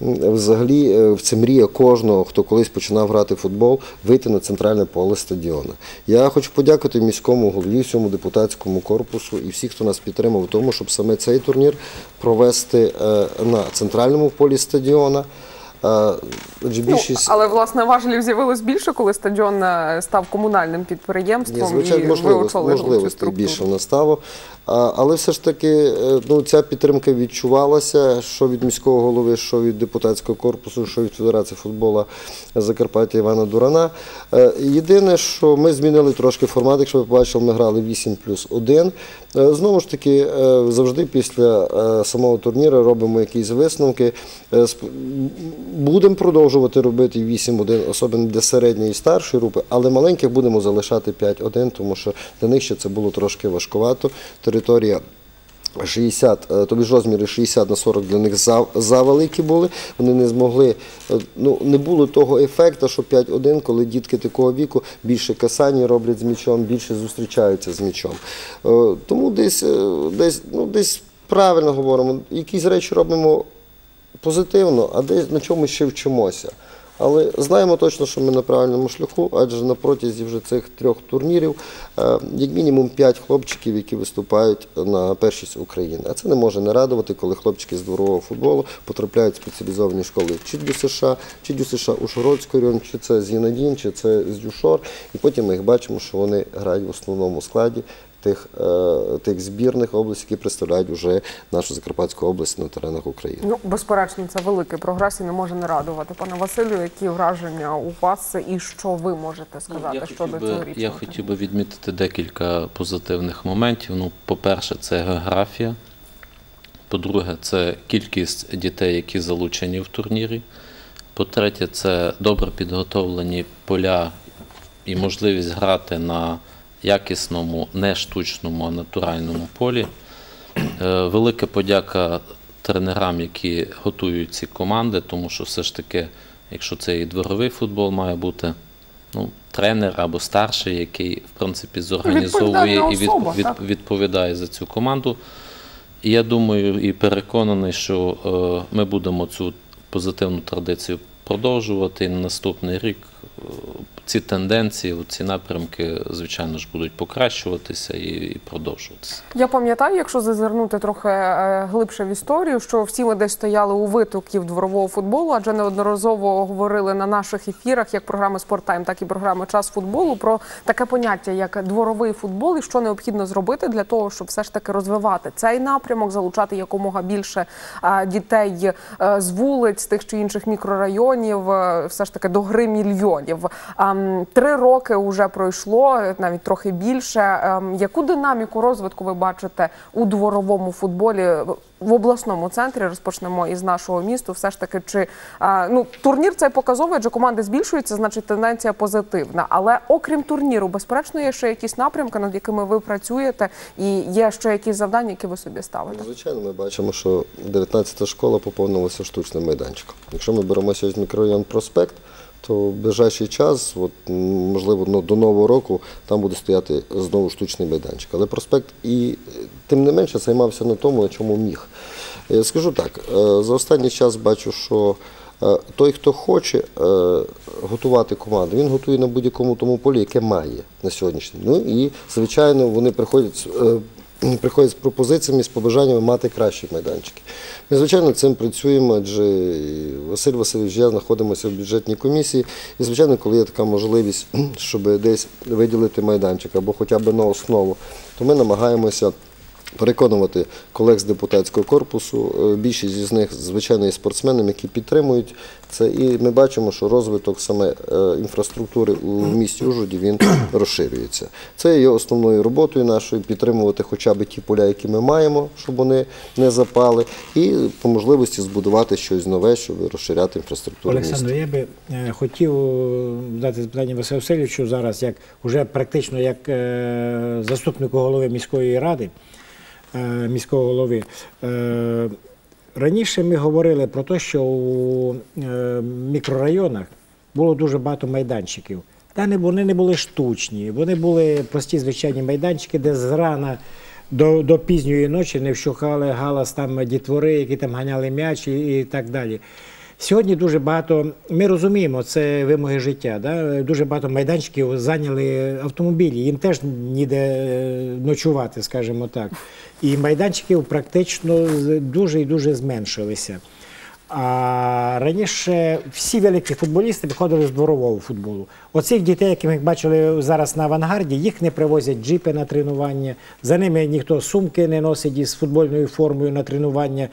Взагалі, е, це мрія кожного, хто колись починав грати в футбол, вийти на центральне поле стадіону. Я хочу подякувати міському голові, всьому депутатському корпусу і всіх, хто нас підтримав в тому, щоб саме цей турнір провести на центральному полі стадіона. Е, Адже
Ну, але власне важелів з'явилось більше, коли стадіон е, став комунальним
Ні,
підприємством.
звичайно,
і ви
можливо,
очолили цю
можливостей більше настало. Але все ж таки е, ну, ця підтримка відчувалася, що від міського голови, що від депутатського корпусу, що від Федерації футболу Закарпаття Івана Дурана. Єдине, що ми змінили трошки формат, якщо ви побачили, ми грали 8 плюс 1. Е, Знову ж таки, завжди після самого турніру робимо якісь висновки. Будемо продовжувати робити 8-1, особливо для середньої і старшої групи, але маленьких будемо залишати 5-1, тому що для них ще це було трошки важкувато. Територія 60, е, тобі ж розміри 60 на 40 для них завеликі були. Вони не змогли, е, ну не було того ефекту, що 5-1, коли дітки такого віку більше касання роблять з м'ячом, більше зустрічаються з м'ячом. Е, Тому десь, е, десь, ну, десь правильно говоримо, якісь речі робимо позитивно, а десь на чомусь ще вчимося. Але знаємо точно, що ми на правильному шляху, адже на протязі вже цих трьох турнірів е, як мінімум п'ять хлопчиків, які виступають на першість України. А це не може не радувати, коли хлопчики з дворового футболу потрапляють в спеціалізовані школи чи Дю США, чи Дю США Ушгородський район, чи це з Єнадін, чи це з Дюшор. І потім ми їх бачимо, що вони грають в основному складі тих, е, тих збірних областей, які представляють вже нашу Закарпатську область на теренах України.
Ну, безперечно, це великий прогрес і не може не радувати. Пане Василю, які враження у вас і що ви можете сказати
Ну,
щодо цього річного?
я хотів би відмітити декілька позитивних моментів. Ну, по-перше, це географія. По-друге, це кількість дітей, які залучені в турнірі. По-третє, це добре підготовлені поля і можливість грати на якісному, не штучному, а натуральному полі. Е, Велика подяка тренерам, які готують ці команди, тому що все ж таки, якщо це і дворовий футбол, має бути ну, тренер або старший, який в принципі зорганізовує і від, від, відповідає за цю команду. І я думаю і переконаний, що е, ми будемо цю позитивну традицію продовжувати. І на наступний рік е, ці тенденції, ці напрямки, звичайно ж, будуть покращуватися і, продовжуватися.
Я пам'ятаю, якщо зазирнути трохи е, глибше в історію, що всі ми десь стояли у витоків дворового футболу, адже неодноразово говорили на наших ефірах, як програми «Спорттайм», так і програми Час футболу про таке поняття, як дворовий футбол, і що необхідно зробити для того, щоб все ж таки розвивати цей напрямок, залучати якомога більше е, дітей е, з вулиць, тих чи інших мікрорайонів, все ж таки до гри мільйонів. Ем, Три роки вже пройшло, навіть трохи більше. Ем, Яку динаміку розвитку ви бачите у дворовому футболі в обласному центрі? Розпочнемо із нашого місту. Все ж таки, чи ну турнір цей показовує, адже команди збільшуються, значить тенденція позитивна. Але окрім турніру, безперечно, є ще якісь напрямки, над якими ви працюєте, і є ще якісь завдання, які ви собі ставите.
Ну, Звичайно, ми бачимо, що 19-та школа поповнилася штучним майданчиком. Якщо ми беремо сьогодні мікрорайон Проспект, то в ближайший час, от, можливо, ну, до нового року там буде стояти знову штучний майданчик. Але проспект і е, тим не менше займався на тому, на чому міг. Я скажу так, е, за останній час бачу, що е, той, хто хоче е, готувати команду, він готує на будь-якому тому полі, яке має на сьогоднішній. Ну і, звичайно, вони приходять. Приходять з пропозиціями, з побажаннями мати кращі майданчики. Ми, звичайно, цим працюємо, адже Василь Васильович, я знаходимося в бюджетній комісії. І, звичайно, коли є така можливість, <clears throat> щоб десь виділити майданчик або хоча б на основу, то ми намагаємося переконувати колег з депутатського корпусу. Е, Більшість із них, звичайно, є спортсменами, які підтримують це. І ми бачимо, що розвиток саме е, інфраструктури у місті Ужгороді він <clears throat> розширюється. Це є основною роботою нашою підтримувати хоча б ті поля, які ми маємо, щоб вони не запали, і по можливості збудувати щось нове, щоб розширяти інфраструктуру.
Олександр, я би е, хотів дати запитання Василю Васильовичу зараз, як уже практично як заступнику голови міської ради, міського голови. Е, Раніше ми говорили про те, що у е, мікрорайонах було дуже багато майданчиків. Та вони не були штучні, вони були прості звичайні майданчики, де зрана до, до пізньої ночі не вщухали галас там дітвори, які там ганяли м'яч і, і так далі. Сьогодні дуже багато, ми розуміємо, це вимоги життя. Да? Дуже багато майданчиків зайняли автомобілі, їм теж ніде е, ночувати, скажімо так. І майданчиків практично дуже і дуже зменшилися. А раніше всі великі футболісти виходили з дворового футболу. Оцих дітей, яких ми бачили зараз на авангарді, їх не привозять джипи на тренування. За ними ніхто сумки не носить із футбольною формою на тренування.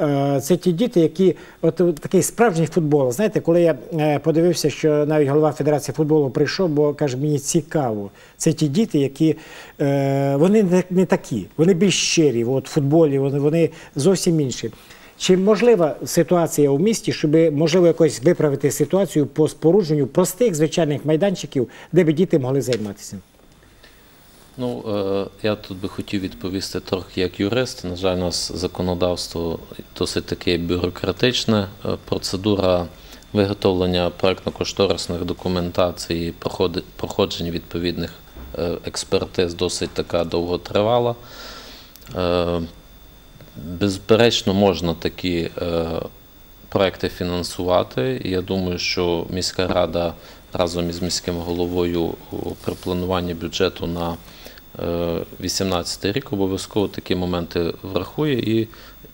Е, Це ті діти, які от такий справжній футбол. Знаєте, коли я е, подивився, що навіть голова Федерації футболу прийшов, бо каже, мені цікаво. Це ті діти, які е, вони не такі, вони більш щирі. От в футболі вони, вони зовсім інші. Чи можлива ситуація у місті, щоб можливо якось виправити ситуацію по спорудженню простих звичайних майданчиків, де б діти могли займатися?
Ну, е, я тут би хотів відповісти трохи як юрист. На жаль, у нас законодавство досить таке бюрократичне. Е, Процедура виготовлення проектно-кошторисних документацій, проходження відповідних е, експертиз досить така довготривала. Е, Безперечно, можна такі е, проекти фінансувати. Я думаю, що міська рада разом із міським головою при плануванні бюджету на 2018 рік обов'язково такі моменти врахує. І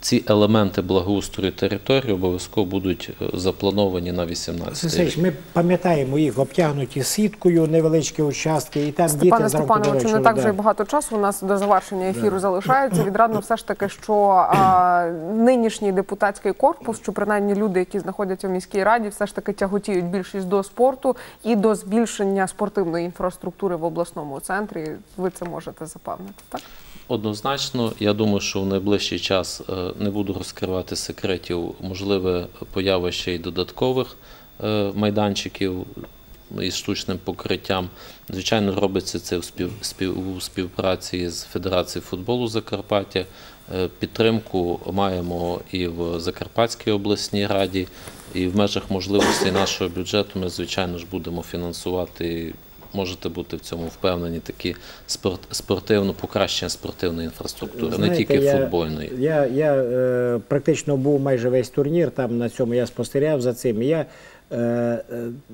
ці елементи благоустрою території обов'язково будуть е, заплановані на 2018
Сергійович,
рік.
ми пам'ятаємо їх обтягнуті сіткою, невеличкі участки, і там діти
Степане
зранку
Степановичу, не так вже й багато часу. У нас до завершення ефіру залишається. Відрадно все ж таки, що а, нинішній депутатський корпус, що принаймні люди, які знаходяться в міській раді, все ж таки тяготіють більшість до спорту і до збільшення спортивної інфраструктури в обласному центрі. Ви це можете запевнити, так?
Однозначно, я думаю, що в найближчий час е, не буду розкривати секретів, можливе поява ще й додаткових е, майданчиків із штучним покриттям. Звичайно, робиться це в спів, спів, у співпраці з Федерацією футболу Закарпаття. Е, Підтримку маємо і в Закарпатській обласній раді, і в межах можливостей нашого бюджету ми, звичайно ж, будемо фінансувати можете бути в цьому впевнені такі спорт, спортивно покращення спортивної інфраструктури, не тільки
я,
футбольної.
Я, я е, практично був майже весь турнір, там на цьому я спостерігав за цим. Я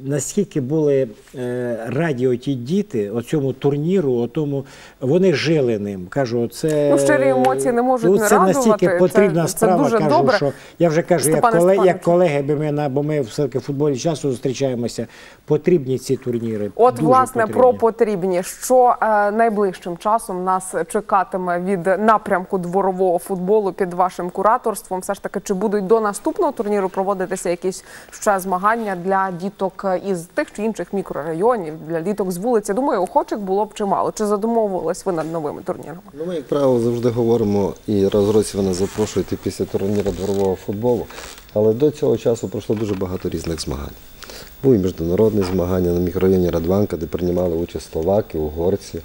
наскільки були е, раді оті діти оцьому турніру, отому, вони жили ним. Кажу, це
Ну, щирі емоції не можуть
ну,
не
це
радувати.
настільки потрібна
це
справа.
дуже
кажу,
добре.
що я вже кажу, як, колег, як колеги, бо ми на бо ми все-таки в футболі часто зустрічаємося. Потрібні ці турніри.
От,
дуже
власне,
потрібні.
про потрібні, що е, найближчим часом нас чекатиме від напрямку дворового футболу під вашим кураторством. Все ж таки, чи будуть до наступного турніру проводитися якісь ще змагання для діток із тих чи інших мікрорайонів, для діток з вулиці? Думаю, охочих було б чимало. Чи задумовувались ви над новими турнірами?
Ну, ми, як правило, завжди говоримо і раз в році вони запрошують і після турніру дворового футболу. Але до цього часу пройшло дуже багато різних змагань. Були міжнародні змагання на мікрорайоні Радванка, де приймали участь словаки, угорці,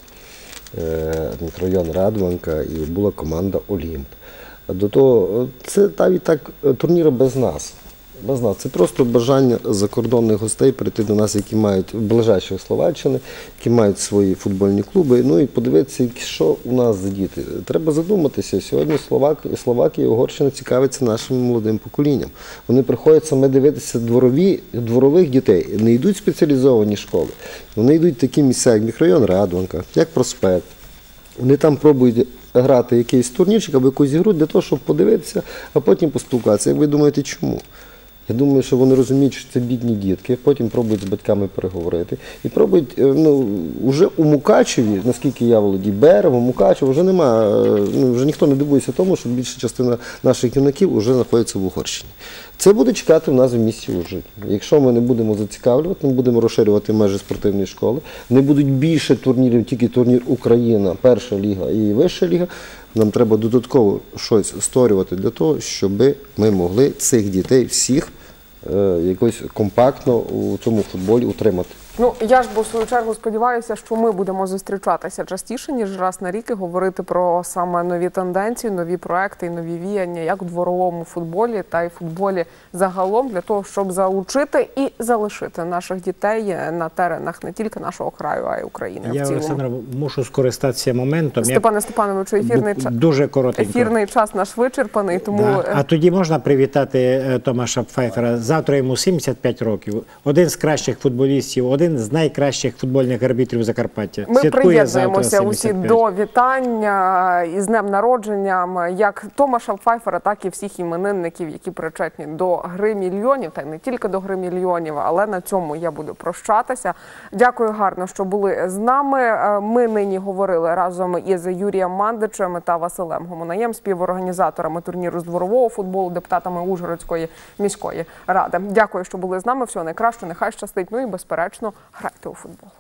е, мікрорайон Радванка і була команда Олімп. До того, е, це так і так е, турніри без нас. Без нас. Це просто бажання закордонних гостей прийти до нас, які мають ближайших Словаччини, які мають свої футбольні клуби. Ну і подивитися, що у нас за діти. Треба задуматися. Сьогодні Словак, Словакія і Угорщина цікавиться нашим молодим поколінням. Вони приходять саме дивитися дворові, дворових дітей, не йдуть спеціалізовані школи. Вони йдуть в такі місця, як мікрорайон Радванка, як проспект. Вони там пробують грати якийсь турнірчик або якусь ігру для того, щоб подивитися, а потім поспілкуватися. Як ви думаєте, чому? Я думаю, що вони розуміють, що це бідні дітки, потім пробують з батьками переговорити. І пробують, е, ну, вже у Мукачеві, наскільки я володію, Берево, Мукачево, вже немає, ну, вже ніхто не дивується тому, що більша частина наших юнаків вже знаходиться в Угорщині. Це буде чекати в нас в місті Ужгород. Якщо ми не будемо зацікавлювати, не будемо розширювати межі спортивної школи, не будуть більше турнірів, тільки турнір Україна, перша ліга і вища ліга. Нам треба додатково щось створювати для того, щоб ми могли цих дітей всіх е, якось компактно у цьому футболі утримати.
Ну я ж бо в свою чергу сподіваюся, що ми будемо зустрічатися частіше ніж раз на рік і говорити про саме нові тенденції, нові проекти і нові віяння, як в дворовому футболі, та й футболі загалом, для того, щоб заучити і залишити наших дітей на теренах не тільки нашого краю, а й України.
Я,
в цілому.
Олександр, мушу скористатися моментом. Я
Степане Степановичу, ефірний
бу-
час
дуже коротенько.
ефірний час наш вичерпаний, тому
Да.
е,
А тоді можна привітати е, Томаша Пфайфера. Завтра йому 75 років. Один з кращих футболістів, один з найкращих футбольних арбітрів Закарпаття.
Ми
Святкує
приєднуємося усі до вітання із днем народження, як Томаша Пфайфера, так і всіх іменинників, які причетні до гри мільйонів, та й не тільки до гри мільйонів. Але на цьому я буду прощатися. Дякую гарно, що були з нами. Е, Ми нині говорили разом із Юрієм Мандичем та Василем Гомонаєм, співорганізаторами турніру з дворового футболу, депутатами Ужгородської міської ради. Дякую, що були з нами. Всього найкраще, нехай щастить. Ну і безперечно, грайте у футбол.